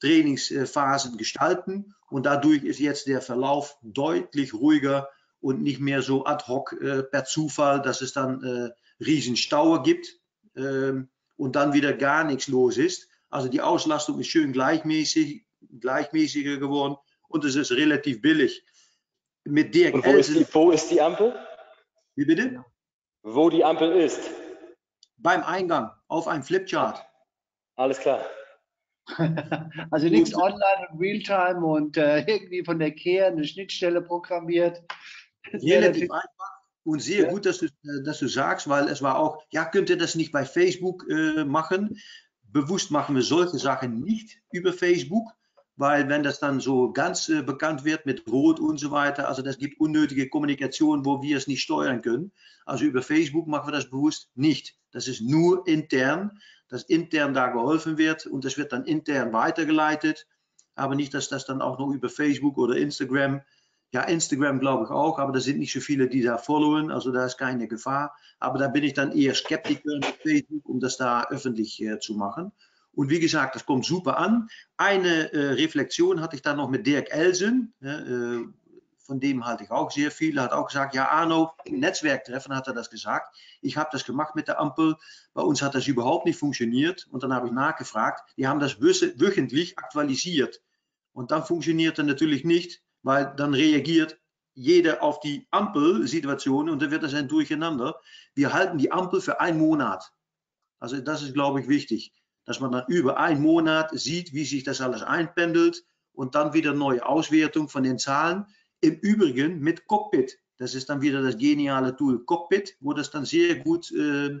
Trainingsphasen gestalten. Und dadurch ist jetzt der Verlauf deutlich ruhiger und nicht mehr so ad hoc äh, per Zufall, dass es dann äh, Riesenstaue gibt ähm, und dann wieder gar nichts los ist. Also die Auslastung ist schön gleichmäßig, gleichmäßiger geworden und es ist relativ billig. Mit Dirk Und wo ist, die, Elsen, wo ist die Ampel? Wie bitte? Wo die Ampel ist. Beim Eingang auf einem Flipchart. Alles klar. Also nichts online und Realtime und äh, irgendwie von der Kehr eine Schnittstelle programmiert. Relativ einfach und sehr Ja. gut, dass du, äh, dass du sagst, weil es war auch, ja, könnt ihr das nicht bei Facebook äh, machen? Bewusst machen wir solche Sachen nicht über Facebook, weil wenn das dann so ganz äh, bekannt wird mit Rot und so weiter, also das gibt unnötige Kommunikation, wo wir es nicht steuern können. Also über Facebook machen wir das bewusst nicht. Das ist nur intern, dass intern da geholfen wird und das wird dann intern weitergeleitet, aber nicht, dass das dann auch noch über Facebook oder Instagram ja, Instagram glaube ich auch, aber da sind nicht so viele, die da followen, also da ist keine Gefahr. Aber da bin ich dann eher Skeptiker um das da öffentlich äh, zu machen. Und wie gesagt, das kommt super an. Eine äh, Reflexion hatte ich dann noch mit Dirk Elsen, äh, von dem halte ich auch sehr viel. Er hat auch gesagt, ja Arno, im Netzwerktreffen hat er das gesagt. Ich habe das gemacht mit der Ampel. Bei uns hat das überhaupt nicht funktioniert. Und dann habe ich nachgefragt. Die haben das wöchentlich aktualisiert. Und dann funktioniert er natürlich nicht weil dann reagiert jeder auf die Ampelsituation und dann wird das ein Durcheinander. Wir halten die Ampel für einen Monat. Also das ist, glaube ich, wichtig, dass man dann über einen Monat sieht, wie sich das alles einpendelt und dann wieder neue Auswertung von den Zahlen. Im Übrigen mit Cockpit. Das ist dann wieder das geniale Tool Cockpit, wo das dann sehr gut äh,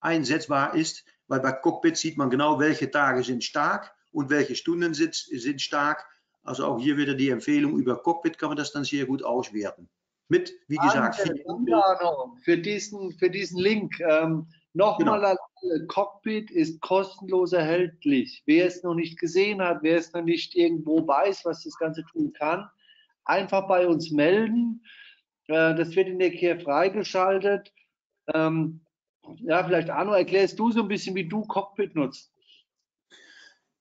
einsetzbar ist, weil bei Cockpit sieht man genau, welche Tage sind stark und welche Stunden sind, sind stark also auch hier wieder die Empfehlung, über Cockpit kann man das dann sehr gut auswerten. Mit, wie gesagt, Danke, danke für diesen, für diesen Link. Ähm, Nochmal, genau. Cockpit ist kostenlos erhältlich. Wer es noch nicht gesehen hat, wer es noch nicht irgendwo weiß, was das Ganze tun kann, einfach bei uns melden. Äh, das wird in der Kehr freigeschaltet. Ähm, ja, vielleicht Arno, erklärst du so ein bisschen, wie du Cockpit nutzt.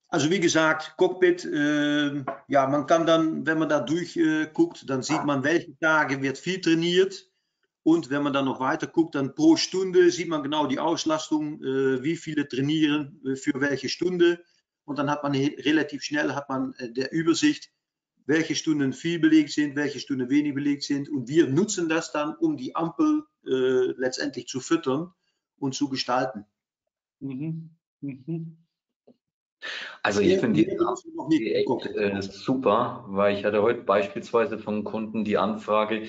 Also wie gesagt, Cockpit, äh, ja, man kann dann, wenn man da durchguckt, äh, dann sieht man, welche Tage wird viel trainiert. Und wenn man dann noch weiter guckt, dann pro Stunde sieht man genau die Auslastung, äh, wie viele trainieren äh, für welche Stunde. Und dann hat man relativ schnell hat man äh, der Übersicht, welche Stunden viel belegt sind, welche Stunden wenig belegt sind. Und wir nutzen das dann, um die Ampel äh, letztendlich zu füttern und zu gestalten. Mhm. Mhm. Also ich finde die echt äh, super, weil ich hatte heute beispielsweise von Kunden die Anfrage,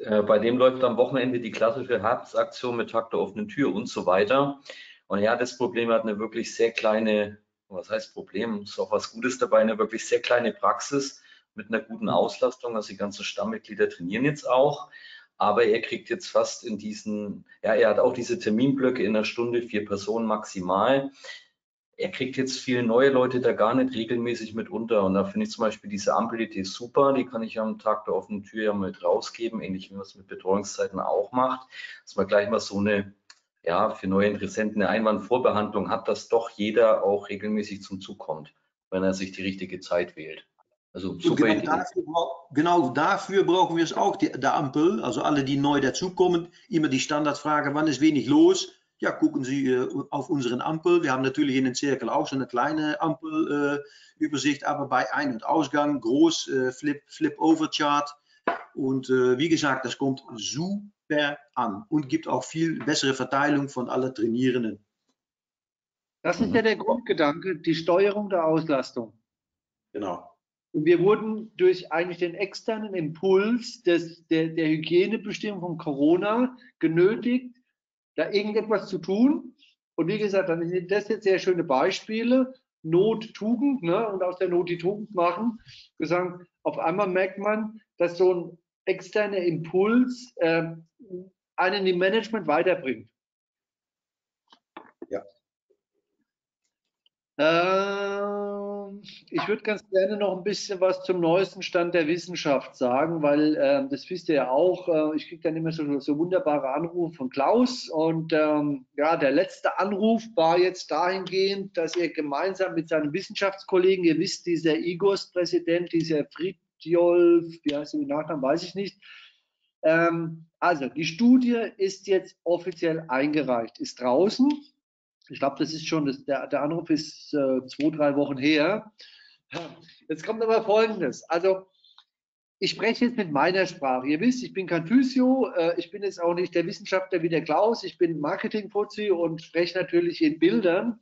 äh, bei dem läuft am Wochenende die klassische Herbstaktion mit Tag der offenen Tür und so weiter. Und hat das Problem, hat eine wirklich sehr kleine, was heißt Problem, ist auch was Gutes dabei, eine wirklich sehr kleine Praxis mit einer guten Auslastung. Also die ganzen Stammmitglieder trainieren jetzt auch. Aber er kriegt jetzt fast in diesen, ja, er hat auch diese Terminblöcke in einer Stunde, vier Personen maximal er kriegt jetzt viele neue Leute da gar nicht regelmäßig mit unter. Und da finde ich zum Beispiel diese Ampelidee super, die kann ich am Tag der offenen Tür ja mit rausgeben, ähnlich wie man es mit Betreuungszeiten auch macht, dass man gleich mal so eine, ja, für neue Interessenten eine Einwandvorbehandlung hat, dass doch jeder auch regelmäßig zum Zug kommt, wenn er sich die richtige Zeit wählt. Also super genau, dafür, genau dafür brauchen wir es auch, die, der Ampel. Also alle, die neu dazukommen, immer die Standardfrage, wann ist wenig los? Ja, gucken Sie äh, auf unseren Ampel. Wir haben natürlich in den Zirkel auch so eine kleine Ampelübersicht, äh, aber bei Ein- und Ausgang groß äh, Flip, Flip-Over-Chart. Und wie gesagt, das kommt super an und gibt auch viel bessere Verteilung von allen Trainierenden. Das ist ja der Grundgedanke, die Steuerung der Auslastung. Genau. Und wir wurden durch eigentlich den externen Impuls des, der, der Hygienebestimmung von Corona genötigt, da irgendetwas zu tun. Und wie gesagt, dann sind das jetzt sehr schöne Beispiele. Not, Tugend, ne? und aus der Not die Tugend machen. Gesagt, auf einmal merkt man, dass so ein externer Impuls äh, einen im Management weiterbringt. Ja. Ähm, ich würde ganz gerne noch ein bisschen was zum neuesten Stand der Wissenschaft sagen, weil äh, das wisst ihr ja auch, äh, ich kriege dann immer so, so, wunderbare Anrufe von Klaus und ähm, ja, der letzte Anruf war jetzt dahingehend, dass er gemeinsam mit seinen Wissenschaftskollegen, ihr wisst, dieser IGOS-Präsident, dieser Fridtjolf, wie heißt er mit Nachnamen, weiß ich nicht, ähm, also die Studie ist jetzt offiziell eingereicht, ist draußen ich glaube, das ist schon, das, der, der Anruf ist äh, zwei, drei Wochen her. Jetzt kommt aber Folgendes. Also, ich spreche jetzt mit meiner Sprache. Ihr wisst, ich bin kein Physio, äh, ich bin jetzt auch nicht der Wissenschaftler wie der Klaus, ich bin Marketing-Fuzzi und spreche natürlich in Bildern.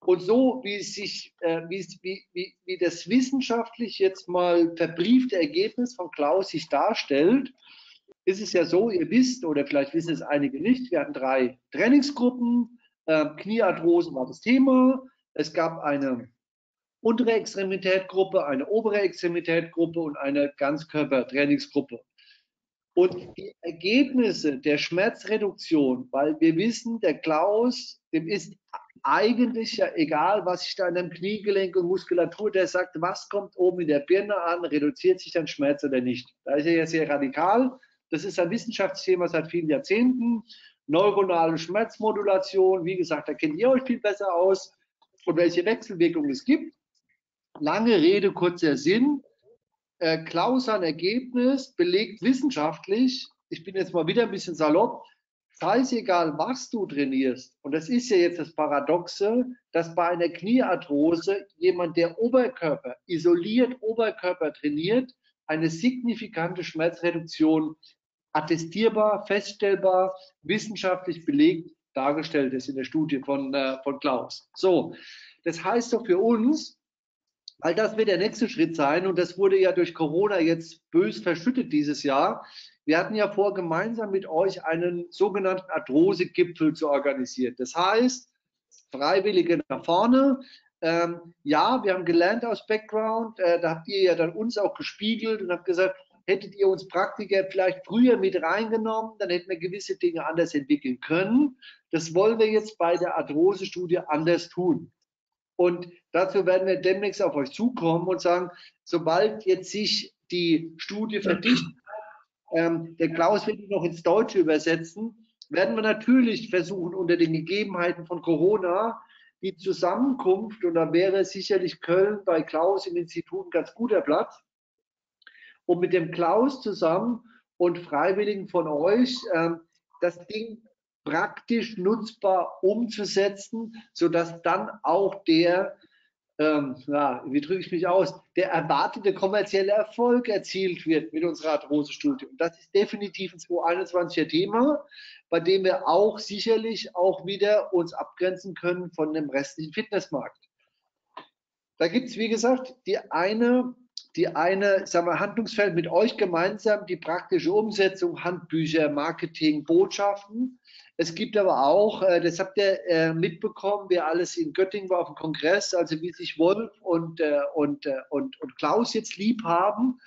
Und so, wie, sich, äh, wie, wie, wie das wissenschaftlich jetzt mal verbriefte Ergebnis von Klaus sich darstellt, ist es ja so, ihr wisst, oder vielleicht wissen es einige nicht, wir hatten drei Trainingsgruppen, ähm, Kniearthrose war das Thema. Es gab eine untere Extremitätgruppe, eine obere Extremitätgruppe und eine Ganzkörpertrainingsgruppe. Und die Ergebnisse der Schmerzreduktion, weil wir wissen, der Klaus, dem ist eigentlich ja egal, was ich da in dem Kniegelenk und Muskulatur, der sagt, was kommt oben in der Birne an, reduziert sich dann Schmerz oder nicht. Da ist er ja sehr radikal. Das ist ein Wissenschaftsthema seit vielen Jahrzehnten. Neuronale Schmerzmodulation, wie gesagt, da kennt ihr euch viel besser aus und welche Wechselwirkungen es gibt. Lange Rede, kurzer Sinn äh, Klaus ein Ergebnis belegt wissenschaftlich, ich bin jetzt mal wieder ein bisschen salopp, scheißegal, was du trainierst. Und das ist ja jetzt das Paradoxe, dass bei einer Kniearthrose jemand, der Oberkörper, isoliert Oberkörper trainiert, eine signifikante Schmerzreduktion attestierbar, feststellbar, wissenschaftlich belegt dargestellt ist in der Studie von, äh, von Klaus. So, das heißt doch für uns, All das wird der nächste Schritt sein und das wurde ja durch Corona jetzt bös verschüttet dieses Jahr. Wir hatten ja vor, gemeinsam mit euch einen sogenannten Arthrose-Gipfel zu organisieren. Das heißt, Freiwillige nach vorne. Ähm, ja, wir haben gelernt aus Background, äh, da habt ihr ja dann uns auch gespiegelt und habt gesagt, hättet ihr uns Praktiker vielleicht früher mit reingenommen, dann hätten wir gewisse Dinge anders entwickeln können. Das wollen wir jetzt bei der Arthrose-Studie anders tun. Und dazu werden wir demnächst auf euch zukommen und sagen, sobald jetzt sich die Studie verdichtet, ähm, der Klaus wird die noch ins Deutsche übersetzen, werden wir natürlich versuchen, unter den Gegebenheiten von Corona die Zusammenkunft, und da wäre sicherlich Köln bei Klaus im Institut ein ganz guter Platz, um mit dem Klaus zusammen und Freiwilligen von euch ähm, das Ding praktisch nutzbar umzusetzen, sodass dann auch der, ähm, ja, wie drücke ich mich aus, der erwartete kommerzielle Erfolg erzielt wird mit unserer Arthrose-Studie. Und das ist definitiv ein 2021er Thema, bei dem wir auch sicherlich auch wieder uns abgrenzen können von dem restlichen Fitnessmarkt. Da gibt es, wie gesagt, die eine die eine sagen wir, Handlungsfeld mit euch gemeinsam, die praktische Umsetzung, Handbücher, Marketing, Botschaften. Es gibt aber auch, äh, das habt ihr äh, mitbekommen, wer alles in Göttingen war auf dem Kongress, also wie sich Wolf und, äh, und, und, und Klaus jetzt lieb haben.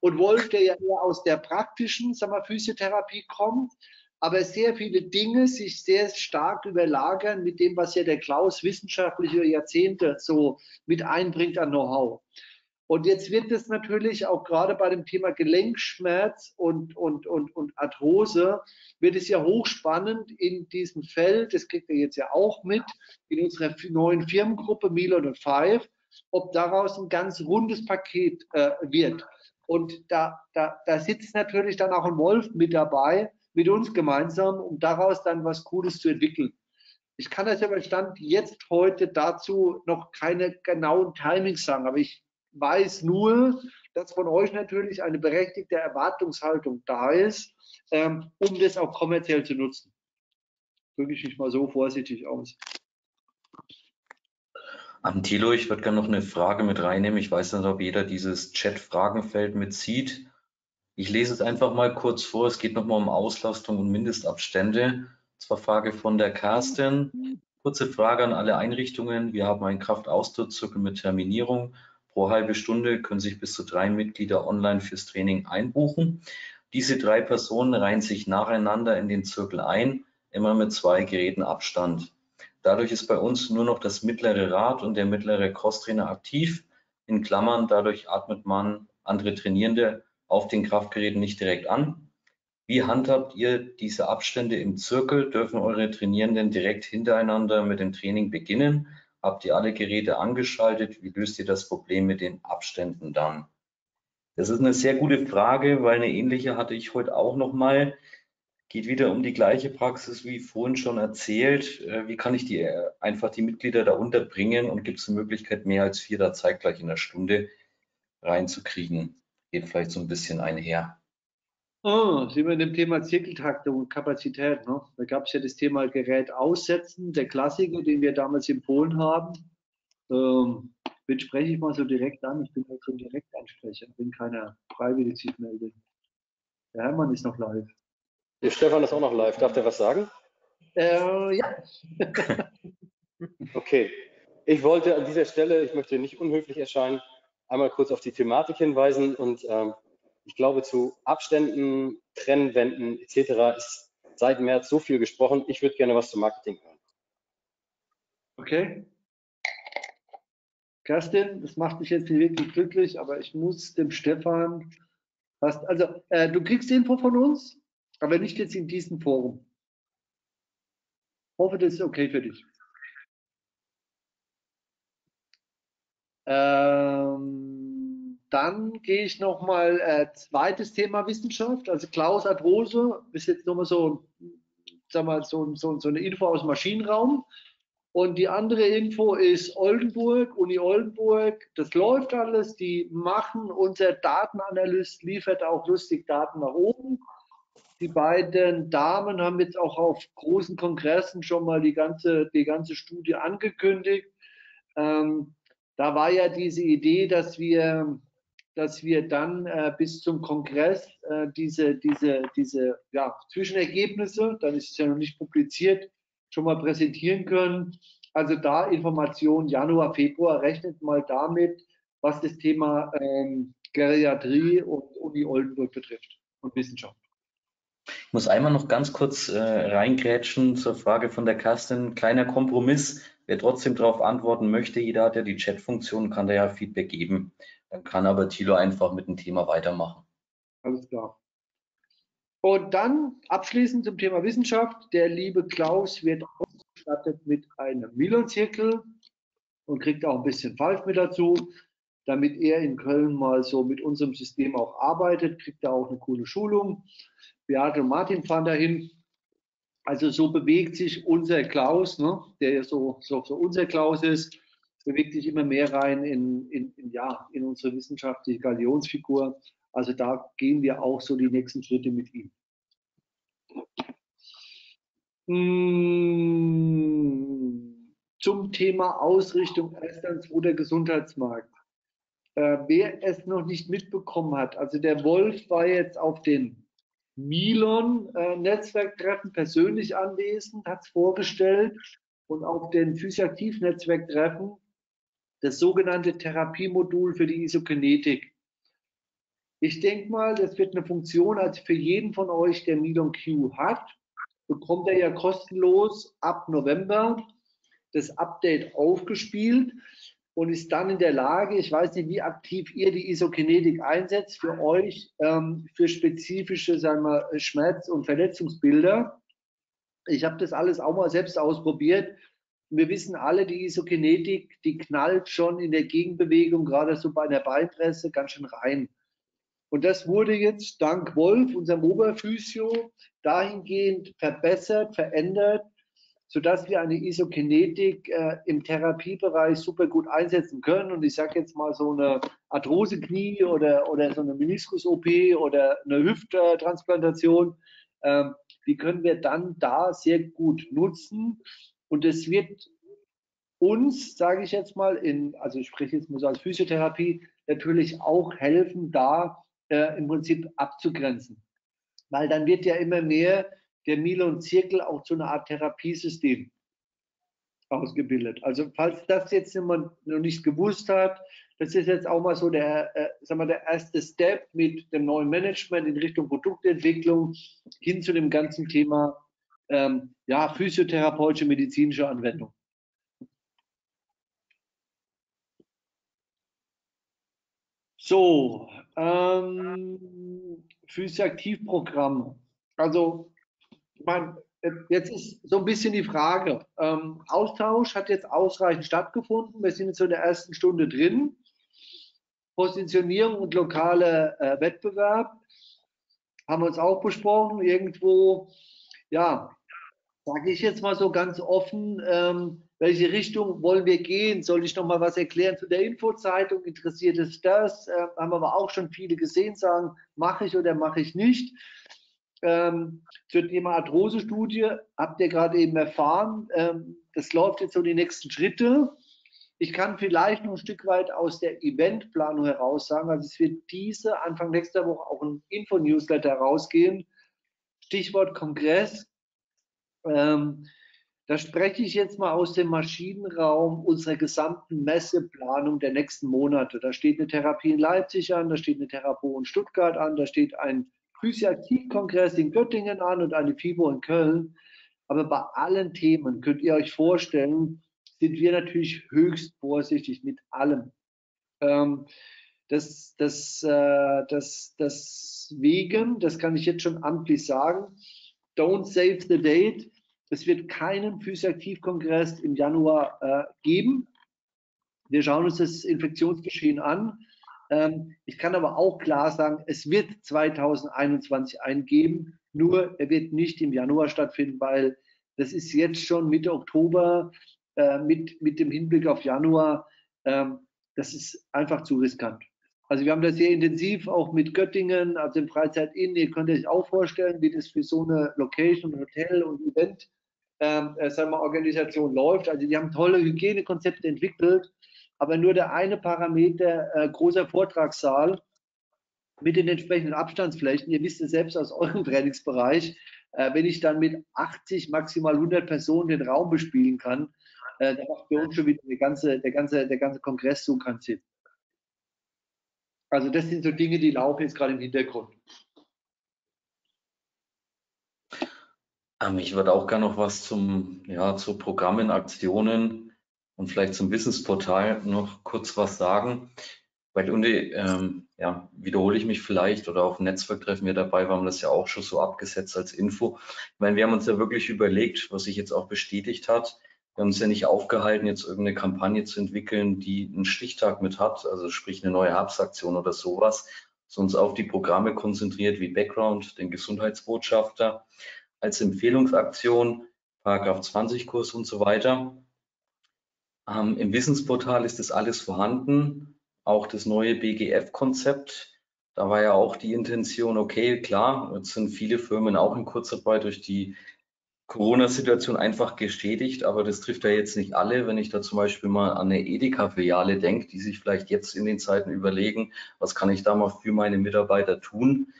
Und Wolf, der ja eher aus der praktischen sagen wir, Physiotherapie kommt, aber sehr viele Dinge sich sehr stark überlagern mit dem, was ja der Klaus wissenschaftliche Jahrzehnte so mit einbringt an Know-how. Und jetzt wird es natürlich auch gerade bei dem Thema Gelenkschmerz und, und, und, und Arthrose, wird es ja hochspannend in diesem Feld, das kriegt ihr jetzt ja auch mit, in unserer neuen Firmengruppe Milon und Five, ob daraus ein ganz rundes Paket äh, wird. Und da, da, da sitzt natürlich dann auch ein Wolf mit dabei, mit uns gemeinsam, um daraus dann was Cooles zu entwickeln. Ich kann das aber Stand jetzt heute dazu noch keine genauen Timings sagen, aber ich weiß nur, dass von euch natürlich eine berechtigte Erwartungshaltung da ist, ähm, um das auch kommerziell zu nutzen. Drücke ich mich mal so vorsichtig aus. Am Thilo, ich würde gerne noch eine Frage mit reinnehmen. Ich weiß nicht, ob jeder dieses Chat-Fragenfeld mitzieht. Ich lese es einfach mal kurz vor. Es geht nochmal um Auslastung und Mindestabstände. Zwar Frage von der Carsten. Kurze Frage an alle Einrichtungen. Wir haben einen Kraftausdruckzirkel mit Terminierung Pro halbe Stunde können sich bis zu drei Mitglieder online fürs Training einbuchen. Diese drei Personen reihen sich nacheinander in den Zirkel ein, immer mit zwei Geräten Abstand. Dadurch ist bei uns nur noch das mittlere Rad und der mittlere Crosstrainer aktiv. In Klammern, dadurch atmet man andere Trainierende auf den Kraftgeräten nicht direkt an. Wie handhabt ihr diese Abstände im Zirkel? Dürfen eure Trainierenden direkt hintereinander mit dem Training beginnen? Habt ihr alle Geräte angeschaltet? Wie löst ihr das Problem mit den Abständen dann? Das ist eine sehr gute Frage, weil eine ähnliche hatte ich heute auch noch mal. Geht wieder um die gleiche Praxis wie vorhin schon erzählt. Äh, wie kann ich die äh, einfach die Mitglieder da unterbringen und gibt es eine Möglichkeit, mehr als vier da zeitgleich in der Stunde reinzukriegen? Geht vielleicht so ein bisschen einher. Oh, sind wir in dem Thema Zirkeltaktung und Kapazität. Ne? Da gab es ja das Thema Gerät aussetzen, der Klassiker, den wir damals empfohlen haben. Ähm, den spreche ich mal so direkt an. Ich bin halt so ein Direktansprecher, bin keiner freiwillig sich meldet. Der Hermann ist noch live. Der Stefan ist auch noch live. Darf der was sagen? Äh, ja. okay. ich wollte an dieser Stelle, ich möchte nicht unhöflich erscheinen, einmal kurz auf die Thematik hinweisen und ähm, ich glaube, zu Abständen, Trennwänden etc. ist seit März so viel gesprochen. Ich würde gerne was zum Marketing hören. Okay. Kerstin, das macht mich jetzt nicht wirklich glücklich, aber ich muss dem Stefan fast, also äh, du kriegst Info von uns, aber nicht jetzt in diesem Forum. Hoffe, das ist okay für dich. Ähm, dann gehe ich nochmal, äh, zweites Thema Wissenschaft. Also Klaus Adrose ist jetzt nochmal so, sag mal, so, so, so eine Info aus dem Maschinenraum. Und die andere Info ist Oldenburg, Uni Oldenburg. Das läuft alles. Die machen, unser Datenanalyst liefert auch lustig Daten nach oben. Die beiden Damen haben jetzt auch auf großen Kongressen schon mal die ganze, die ganze Studie angekündigt. Ähm, da war ja diese Idee, dass wir, dass wir dann äh, bis zum Kongress äh, diese, diese, diese ja, Zwischenergebnisse, dann ist es ja noch nicht publiziert, schon mal präsentieren können. Also da Information Januar, Februar, rechnet mal damit, was das Thema ähm, Geriatrie und Uni Oldenburg betrifft und Wissenschaft. Ich muss einmal noch ganz kurz äh, reingrätschen zur Frage von der Kerstin. Kleiner Kompromiss. Wer trotzdem darauf antworten möchte, jeder hat ja die Chat-Funktion, kann da ja Feedback geben. Dann kann aber Thilo einfach mit dem Thema weitermachen. Alles klar. Und dann abschließend zum Thema Wissenschaft. Der liebe Klaus wird ausgestattet mit einem Milon-Zirkel und kriegt auch ein bisschen Pfeif mit dazu. Damit er in Köln mal so mit unserem System auch arbeitet, kriegt er auch eine coole Schulung. Beate und Martin fahren dahin. Also so bewegt sich unser Klaus, ne, der ja so, so, so unser Klaus ist, bewegt sich immer mehr rein in, in, in, ja, in unsere wissenschaftliche Galionsfigur. Also da gehen wir auch so die nächsten Schritte mit ihm. Hm, zum Thema Ausrichtung Estlands oder Gesundheitsmarkt. Äh, wer es noch nicht mitbekommen hat, also der Wolf war jetzt auf den Milon-Netzwerktreffen persönlich anwesend, hat es vorgestellt und auf den Physiaktiv-Netzwerktreffen das sogenannte Therapiemodul für die Isokinetik. Ich denke mal, das wird eine Funktion, als für jeden von euch, der Milon Q hat, bekommt er ja kostenlos ab November das Update aufgespielt und ist dann in der Lage, ich weiß nicht, wie aktiv ihr die Isokinetik einsetzt, für euch ähm, für spezifische sagen wir, Schmerz- und Verletzungsbilder. Ich habe das alles auch mal selbst ausprobiert. Wir wissen alle, die Isokinetik, die knallt schon in der Gegenbewegung, gerade so bei einer Beinpresse, ganz schön rein. Und das wurde jetzt dank Wolf, unserem Oberphysio, dahingehend verbessert, verändert, sodass wir eine Isokinetik äh, im Therapiebereich super gut einsetzen können. Und ich sage jetzt mal so eine Arthroseknie oder, oder so eine Meniskus-OP oder eine Hüfttransplantation, ähm, die können wir dann da sehr gut nutzen. Und es wird uns, sage ich jetzt mal, in, also ich spreche jetzt mal so als Physiotherapie, natürlich auch helfen, da äh, im Prinzip abzugrenzen. Weil dann wird ja immer mehr der Milon-Zirkel auch zu einer Art Therapiesystem ausgebildet. Also falls das jetzt jemand noch nicht gewusst hat, das ist jetzt auch mal so der, äh, sagen wir, der erste Step mit dem neuen Management in Richtung Produktentwicklung hin zu dem ganzen Thema ähm, ja, physiotherapeutische medizinische Anwendung. So, ähm, Physiaktivprogramm. Also man, jetzt ist so ein bisschen die Frage, ähm, Austausch hat jetzt ausreichend stattgefunden. Wir sind jetzt so in der ersten Stunde drin. Positionierung und lokale äh, Wettbewerb haben wir uns auch besprochen. Irgendwo, ja, sage ich jetzt mal so ganz offen, ähm, welche Richtung wollen wir gehen? Soll ich noch mal was erklären zu der Infozeitung? Interessiert es das? Äh, haben aber auch schon viele gesehen, sagen, mache ich oder mache ich nicht ähm, zum Thema Arthrose-Studie habt ihr gerade eben erfahren. Ähm, das läuft jetzt so die nächsten Schritte. Ich kann vielleicht noch ein Stück weit aus der Eventplanung heraus sagen, also es wird diese Anfang nächster Woche auch ein Info-Newsletter rausgehen. Stichwort Kongress. Ähm, Da spreche ich jetzt mal aus dem Maschinenraum unserer gesamten Messeplanung der nächsten Monate. Da steht eine Therapie in Leipzig an, da steht eine Therapie in Stuttgart an, da steht ein Physiatrie-Kongress in Göttingen an und eine FIBO in Köln. Aber bei allen Themen könnt ihr euch vorstellen, sind wir natürlich höchst vorsichtig mit allem. Ähm, das, das, äh, das, deswegen, das kann ich jetzt schon amtlich sagen, don't save the date. Es wird keinen Physiaktivkongress im Januar äh, geben. Wir schauen uns das Infektionsgeschehen an. Ähm, ich kann aber auch klar sagen, es wird 2021 einen geben, nur er wird nicht im Januar stattfinden, weil das ist jetzt schon Mitte Oktober äh, mit, mit dem Hinblick auf Januar. Ähm, das ist einfach zu riskant. Also wir haben das sehr intensiv auch mit Göttingen, also im Freizeit Inn. Ihr könnt euch auch vorstellen, wie das für so eine Location, Hotel und Event äh, sagen wir, Organisation läuft. Also die haben tolle Hygienekonzepte entwickelt, aber nur der eine Parameter, äh, großer Vortragssaal mit den entsprechenden Abstandsflächen. Ihr wisst es selbst aus eurem Trainingsbereich, äh, wenn ich dann mit 80, maximal 100 Personen den Raum bespielen kann, äh, da macht für uns schon wieder der ganze, der ganze, der ganze Kongress so keinen Sinn. Also das sind so Dinge, die laufen jetzt gerade im Hintergrund. Ähm, ich würde auch gerne noch was zum, ja, zu Programmen, Aktionen und vielleicht zum Wissensportal noch kurz was sagen. Bei Uni, ähm, ja, wiederhole ich mich vielleicht oder auf Netzwerktreffen wir dabei waren das ja auch schon so abgesetzt als Info. Ich meine, wir haben uns ja wirklich überlegt, was sich jetzt auch bestätigt hat, wir haben uns ja nicht aufgehalten, jetzt irgendeine Kampagne zu entwickeln, die einen Stichtag mit hat, also sprich eine neue Herbstaktion oder sowas, sondern uns auf die Programme konzentriert wie Background, den Gesundheitsbotschafter, als Empfehlungsaktion, Paragraph 20 Kurs und so weiter. Ähm, Im Wissensportal ist das alles vorhanden, auch das neue BGF-Konzept. Da war ja auch die Intention, okay, klar, jetzt sind viele Firmen auch in Kurzarbeit durch die Corona-Situation einfach geschädigt, aber das trifft ja jetzt nicht alle. Wenn ich da zum Beispiel mal an eine Edeka-Filiale denke, die sich vielleicht jetzt in den Zeiten überlegen, was kann ich da mal für meine Mitarbeiter tun,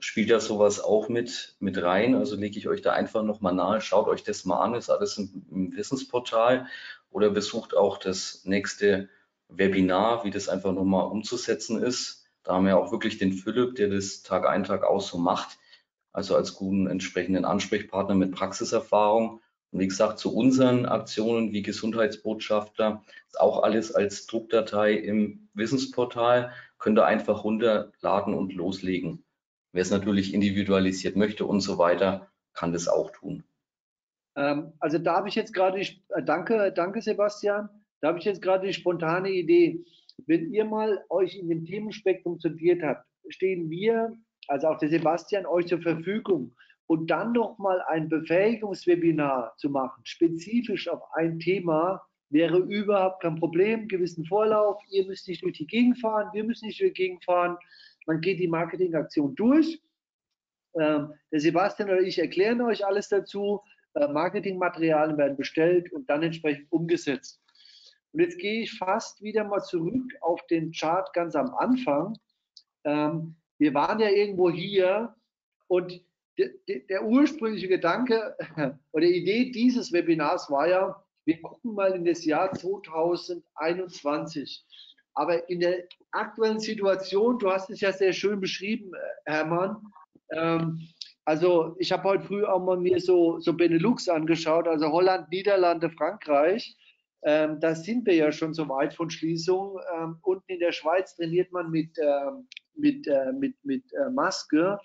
spielt ja sowas auch mit, mit rein. Also lege ich euch da einfach nochmal nahe, schaut euch das mal an, ist alles im, im Wissensportal oder besucht auch das nächste Webinar, wie das einfach nochmal umzusetzen ist. Da haben wir auch wirklich den Philipp, der das Tag ein, Tag aus so macht also als guten entsprechenden Ansprechpartner mit Praxiserfahrung. Und wie gesagt, zu unseren Aktionen wie Gesundheitsbotschafter ist auch alles als Druckdatei im Wissensportal, könnt ihr einfach runterladen und loslegen. Wer es natürlich individualisiert möchte und so weiter, kann das auch tun. Ähm, also da habe ich jetzt gerade, äh, danke, danke Sebastian, da habe ich jetzt gerade die spontane Idee. Wenn ihr mal euch in dem Themenspektrum sondiert habt, stehen wir also auch der Sebastian, euch zur Verfügung. Und dann nochmal ein Befähigungswebinar zu machen, spezifisch auf ein Thema, wäre überhaupt kein Problem, gewissen Vorlauf. Ihr müsst nicht durch die Gegend fahren, wir müssen nicht durch die Gegend fahren. Man geht die Marketingaktion durch. Ähm, der Sebastian oder ich erklären euch alles dazu. Äh, Marketingmaterialien werden bestellt und dann entsprechend umgesetzt. Und jetzt gehe ich fast wieder mal zurück auf den Chart ganz am Anfang. Ähm, wir waren ja irgendwo hier und der, der ursprüngliche Gedanke oder Idee dieses Webinars war ja, wir gucken mal in das Jahr 2021. Aber in der aktuellen Situation, du hast es ja sehr schön beschrieben, Hermann, ähm, also ich habe heute früh auch mal mir so, so Benelux angeschaut, also Holland, Niederlande, Frankreich. Ähm, da sind wir ja schon so weit von Schließung. Ähm, unten in der Schweiz trainiert man mit, ähm, mit, äh, mit, mit äh, Maske.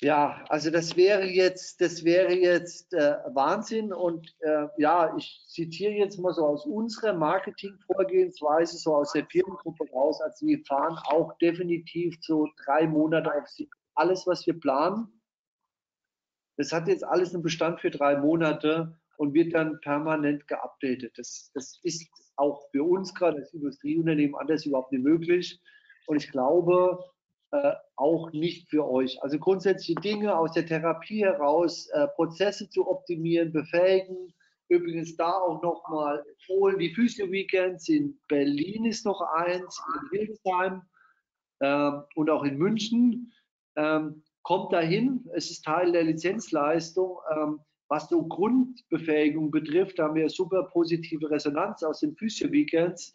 Ja, also das wäre jetzt, das wäre jetzt äh, Wahnsinn. Und äh, ja, ich zitiere jetzt mal so aus unserer Marketingvorgehensweise, so aus der Firmengruppe raus. Also wir fahren auch definitiv so drei Monate auf Sieg. Alles, was wir planen, das hat jetzt alles einen Bestand für drei Monate und wird dann permanent geupdatet. Das, das ist auch für uns gerade als Industrieunternehmen anders überhaupt nicht möglich. Und ich glaube, äh, auch nicht für euch. Also grundsätzliche Dinge aus der Therapie heraus, äh, Prozesse zu optimieren, befähigen. Übrigens da auch nochmal Polen, die Physio-Weekends in Berlin ist noch eins, in Hildesheim äh, und auch in München. Ähm, kommt dahin, es ist Teil der Lizenzleistung. Ähm, was so Grundbefähigung betrifft, haben wir super positive Resonanz aus den Physio-Weekends.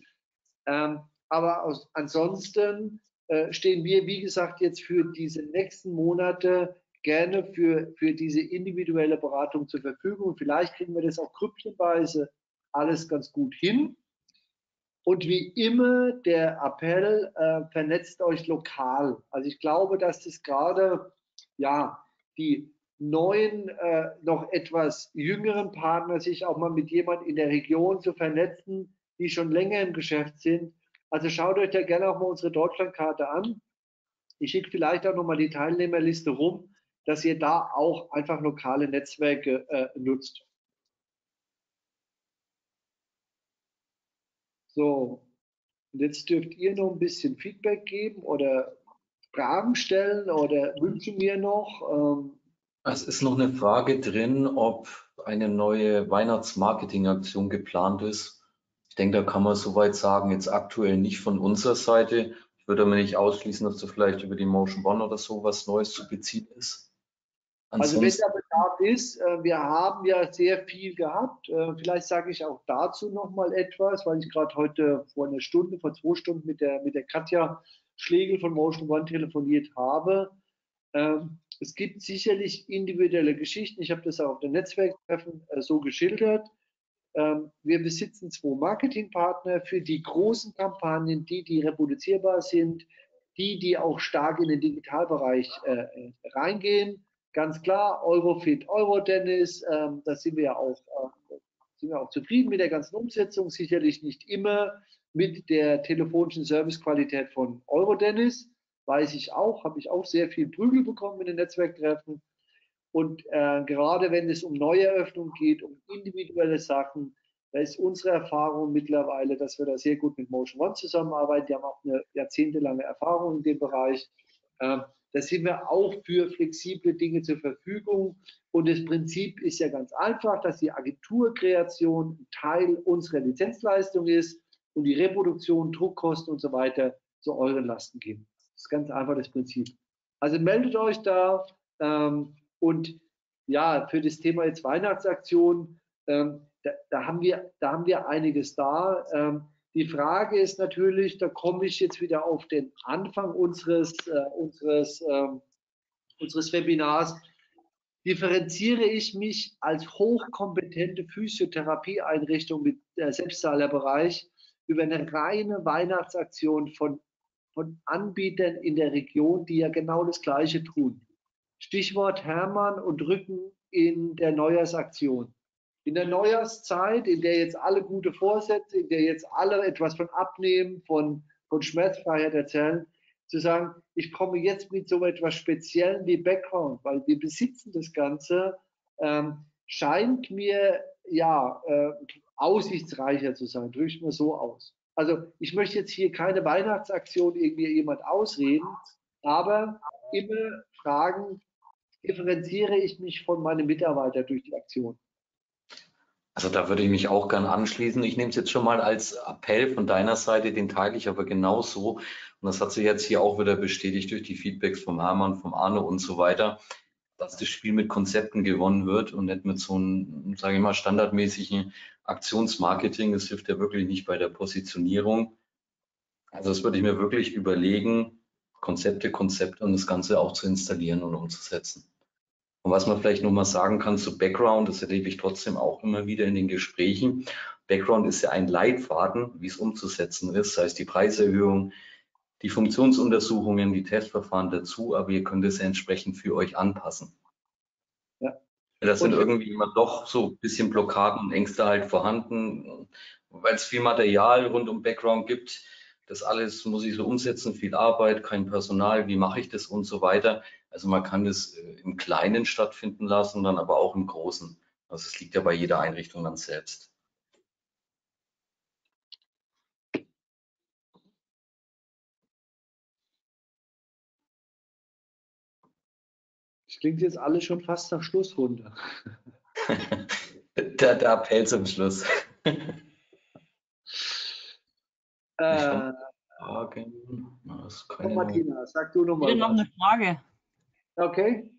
Ähm, aber aus, ansonsten stehen wir, wie gesagt, jetzt für diese nächsten Monate gerne für, für diese individuelle Beratung zur Verfügung. Vielleicht kriegen wir das auch krüppchenweise alles ganz gut hin. Und wie immer der Appell, äh, vernetzt euch lokal. Also ich glaube, dass das gerade ja die neuen, äh, noch etwas jüngeren Partner sich auch mal mit jemand in der Region zu vernetzen, die schon länger im Geschäft sind. Also schaut euch da gerne auch mal unsere Deutschlandkarte an. Ich schicke vielleicht auch nochmal die Teilnehmerliste rum, dass ihr da auch einfach lokale Netzwerke äh, nutzt. So, und jetzt dürft ihr noch ein bisschen Feedback geben oder Fragen stellen oder wünschen mir noch. Ähm, es ist noch eine Frage drin, ob eine neue Weihnachtsmarketing-Aktion geplant ist. Ich denke, da kann man soweit sagen, jetzt aktuell nicht von unserer Seite. Ich würde aber nicht ausschließen, dass da vielleicht über die Motion One oder so was Neues zu beziehen ist. Also wenn der Bedarf ist, äh, wir haben ja sehr viel gehabt. Äh, vielleicht sage ich auch dazu noch mal etwas, weil ich gerade heute vor einer Stunde, vor zwei Stunden mit der, mit der Katja Schlegel von Motion One telefoniert habe. Ähm, es gibt sicherlich individuelle Geschichten. Ich habe das auch auf den Netzwerktreffen äh, so geschildert. Ähm, wir besitzen zwei Marketingpartner für die großen Kampagnen, die, die reproduzierbar sind, die, die auch stark in den Digitalbereich reingehen ganz klar, Eurofit, Eurodennis, ähm, da sind wir ja auch, äh, sind wir auch zufrieden mit der ganzen Umsetzung, sicherlich nicht immer mit der telefonischen Servicequalität von Eurodennis, weiß ich auch, habe ich auch sehr viel Prügel bekommen in den Netzwerktreffen. Und äh, gerade wenn es um Neueröffnung geht, um individuelle Sachen, da ist unsere Erfahrung mittlerweile, dass wir da sehr gut mit Motion One zusammenarbeiten. Die haben auch eine jahrzehntelange Erfahrung in dem Bereich. Ähm, da sind wir auch für flexible Dinge zur Verfügung. Und das Prinzip ist ja ganz einfach, dass die Agenturkreation Teil unserer Lizenzleistung ist und die Reproduktion, Druckkosten und so weiter zu euren Lasten gehen. Das ist ganz einfach das Prinzip. Also meldet euch da ähm, und ja, für das Thema jetzt Weihnachtsaktion, ähm, da, da, haben wir, da haben wir einiges da. Ähm, die Frage ist natürlich, da komme ich jetzt wieder auf den Anfang unseres, äh, unseres, äh, unseres Webinars. Differenziere ich mich als hochkompetente Physiotherapieeinrichtung mit äh, Selbstzahlerbereich über eine reine Weihnachtsaktion von, von Anbietern in der Region, die ja genau das Gleiche tun? Stichwort Hermann und Rücken in der Neujahrsaktion in der Neujahrszeit, in der jetzt alle gute Vorsätze, in der jetzt alle etwas von Abnehmen, von, von Schmerzfreiheit erzählen, zu sagen, ich komme jetzt mit so etwas Speziellen wie Background, weil wir besitzen das Ganze, ähm, scheint mir ja äh, aussichtsreicher zu sein, drücke ich mal so aus. Also ich möchte jetzt hier keine Weihnachtsaktion irgendwie jemand ausreden, aber immer fragen, differenziere ich mich von meinen Mitarbeitern durch die Aktion. Also da würde ich mich auch gern anschließen. Ich nehme es jetzt schon mal als Appell von deiner Seite, den teile ich aber genauso. Und das hat sich jetzt hier auch wieder bestätigt durch die Feedbacks vom Hermann, vom Arne und so weiter, dass das Spiel mit Konzepten gewonnen wird und nicht mit so einem, sage ich mal, standardmäßigen Aktionsmarketing. Das hilft ja wirklich nicht bei der Positionierung. Also das würde ich mir wirklich überlegen, Konzepte, Konzepte und das Ganze auch zu installieren und umzusetzen. Und was man vielleicht nochmal sagen kann zu Background, das erlebe ich trotzdem auch immer wieder in den Gesprächen. Background ist ja ein Leitfaden, wie es umzusetzen ist, sei es die Preiserhöhung, die Funktionsuntersuchungen, die Testverfahren dazu, aber ihr könnt es ja entsprechend für euch anpassen. Ja. Das sind irgendwie immer doch so ein bisschen Blockaden und Ängste halt vorhanden, weil es viel Material rund um Background gibt. Das alles muss ich so umsetzen, viel Arbeit, kein Personal, wie mache ich das und so weiter. Also man kann das äh, im Kleinen stattfinden lassen, dann aber auch im Großen. Also es liegt ja bei jeder Einrichtung dann selbst. Das klingt jetzt alles schon fast nach Schlussrunde. der, der Appell zum Schluss. äh, Fragen. Martina, sag du nochmal. Ich noch eine Frage. Okay.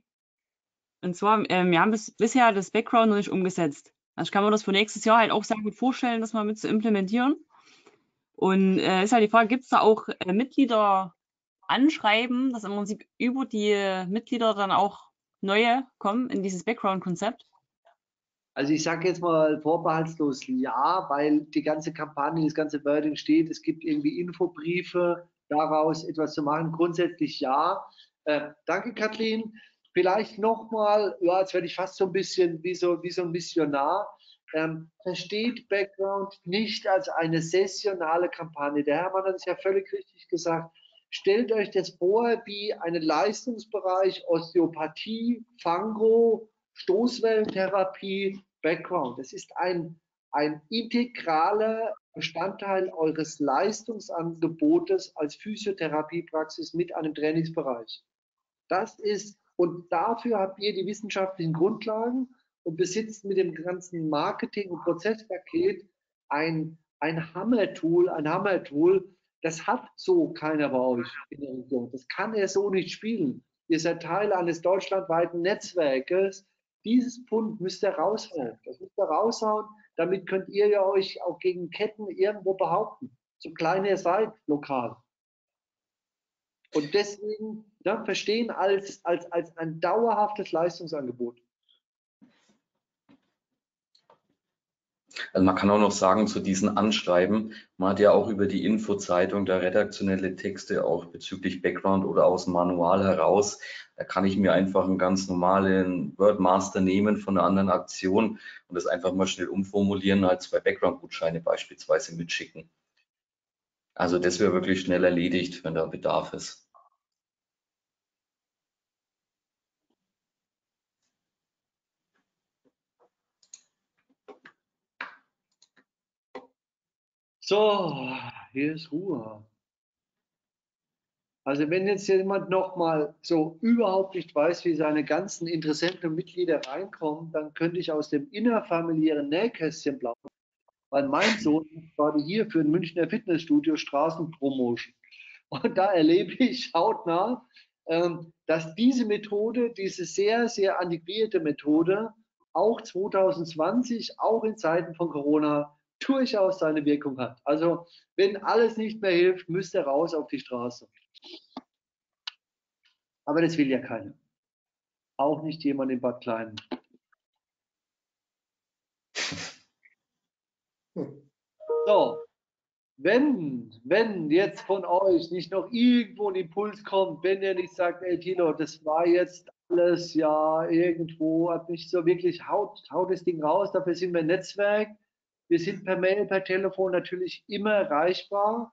Und zwar, ähm, wir haben bis, bisher das Background noch nicht umgesetzt. Also ich kann mir das für nächstes Jahr halt auch sehr gut vorstellen, das mal mit zu implementieren. Und äh, ist halt die Frage, gibt es da auch äh, Mitglieder anschreiben, dass im Prinzip über die Mitglieder dann auch neue kommen in dieses Background-Konzept? Also ich sage jetzt mal vorbehaltslos ja, weil die ganze Kampagne, das ganze Wording steht, es gibt irgendwie Infobriefe, daraus etwas zu machen. Grundsätzlich ja. Äh, danke, Kathleen. Vielleicht nochmal, ja, jetzt werde ich fast so ein bisschen wie so, wie so ein Missionar. Ähm, versteht Background nicht als eine sessionale Kampagne. Der Hermann hat es ja völlig richtig gesagt. Stellt euch das vor wie einen Leistungsbereich Osteopathie, Fangro, Stoßwellentherapie, Background. Das ist ein, ein integraler Bestandteil eures Leistungsangebotes als Physiotherapiepraxis mit einem Trainingsbereich. Das ist, und dafür habt ihr die wissenschaftlichen Grundlagen und besitzt mit dem ganzen Marketing- und Prozesspaket ein, ein Hammer-Tool, ein Hammer-Tool, das hat so keiner bei euch in der Region. Das kann er so nicht spielen. Ihr seid Teil eines deutschlandweiten Netzwerkes. Dieses Pfund müsst ihr raushauen. Das müsst ihr raushauen. Damit könnt ihr ja euch auch gegen Ketten irgendwo behaupten. So klein ihr seid, lokal. Und deswegen ja, verstehen als, als, als ein dauerhaftes Leistungsangebot. Also man kann auch noch sagen zu diesen Anschreiben, man hat ja auch über die Infozeitung da redaktionelle Texte auch bezüglich Background oder aus dem Manual heraus. Da kann ich mir einfach einen ganz normalen Wordmaster nehmen von einer anderen Aktion und das einfach mal schnell umformulieren, halt zwei Background-Gutscheine beispielsweise mitschicken. Also das wäre wirklich schnell erledigt, wenn da Bedarf ist. So, hier ist Ruhe. Also wenn jetzt jemand nochmal so überhaupt nicht weiß, wie seine ganzen Interessenten und Mitglieder reinkommen, dann könnte ich aus dem innerfamiliären Nähkästchen plaudern. Weil mein Sohn gerade hier für ein Münchner Fitnessstudio Straßenpromotion. Und da erlebe ich hautnah, ähm, dass diese Methode, diese sehr, sehr antiquierte Methode, auch 2020, auch in Zeiten von Corona, durchaus seine Wirkung hat. Also wenn alles nicht mehr hilft, müsst ihr raus auf die Straße. Aber das will ja keiner. Auch nicht jemand in Bad Klein. So, wenn, wenn jetzt von euch nicht noch irgendwo ein Impuls kommt, wenn ihr nicht sagt, ey Tino, das war jetzt alles ja irgendwo, hat nicht so wirklich, haut, haut das Ding raus, dafür sind wir ein Netzwerk. Wir sind per Mail, per Telefon natürlich immer erreichbar.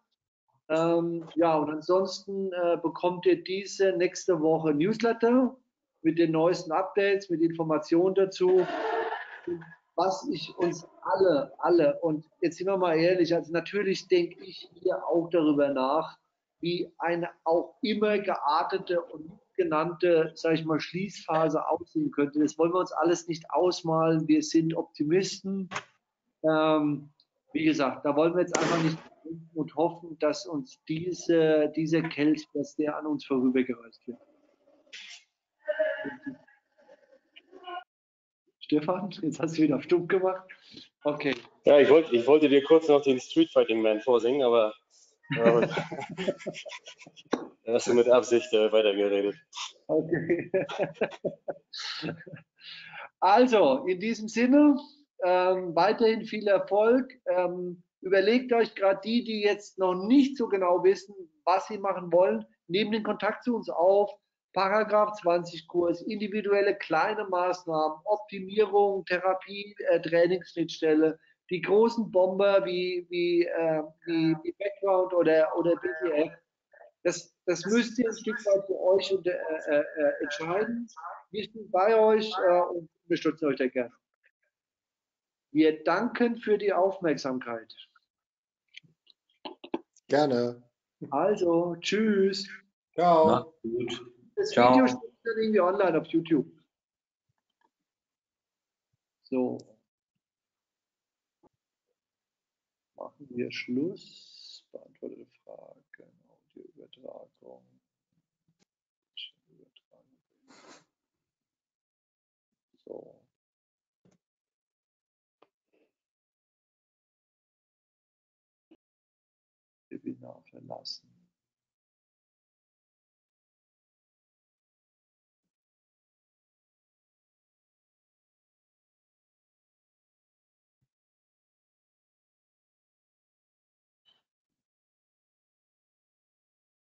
Ähm, ja, und ansonsten äh, bekommt ihr diese nächste Woche Newsletter mit den neuesten Updates, mit Informationen dazu, was ich uns alle, alle, und jetzt sind wir mal ehrlich, also natürlich denke ich hier auch darüber nach, wie eine auch immer geartete und genannte, sage ich mal, Schließphase aussehen könnte. Das wollen wir uns alles nicht ausmalen. Wir sind Optimisten. Ähm, wie gesagt, da wollen wir jetzt einfach nicht und hoffen, dass uns diese, dieser Kelch, dass der an uns vorübergereist wird. Stefan, jetzt hast du wieder stumm gemacht. Okay. Ja, ich, wollt, ich wollte dir kurz noch den Street Fighting Man vorsingen, aber äh, hast du mit Absicht äh, weitergeredet. Okay. also, in diesem Sinne, ähm, weiterhin viel Erfolg. Ähm, überlegt euch gerade die, die jetzt noch nicht so genau wissen, was sie machen wollen, nehmt den Kontakt zu uns auf. Paragraph 20 Kurs, individuelle kleine Maßnahmen, Optimierung, Therapie, äh, Trainingsschnittstelle, die großen Bomber wie, wie, äh, wie, wie Background oder, oder BTF. Das, das müsst ihr ein Stück weit für euch und, äh, äh, entscheiden. Wir sind bei euch äh, und unterstützen euch da gerne. Wir danken für die Aufmerksamkeit. Gerne. Also, tschüss. Ciao. Na, gut. Das Ciao. Video steht dann irgendwie online auf YouTube. So. Machen wir Schluss. Beantwortete Fragen, Audioübertragung. So. Verlassen.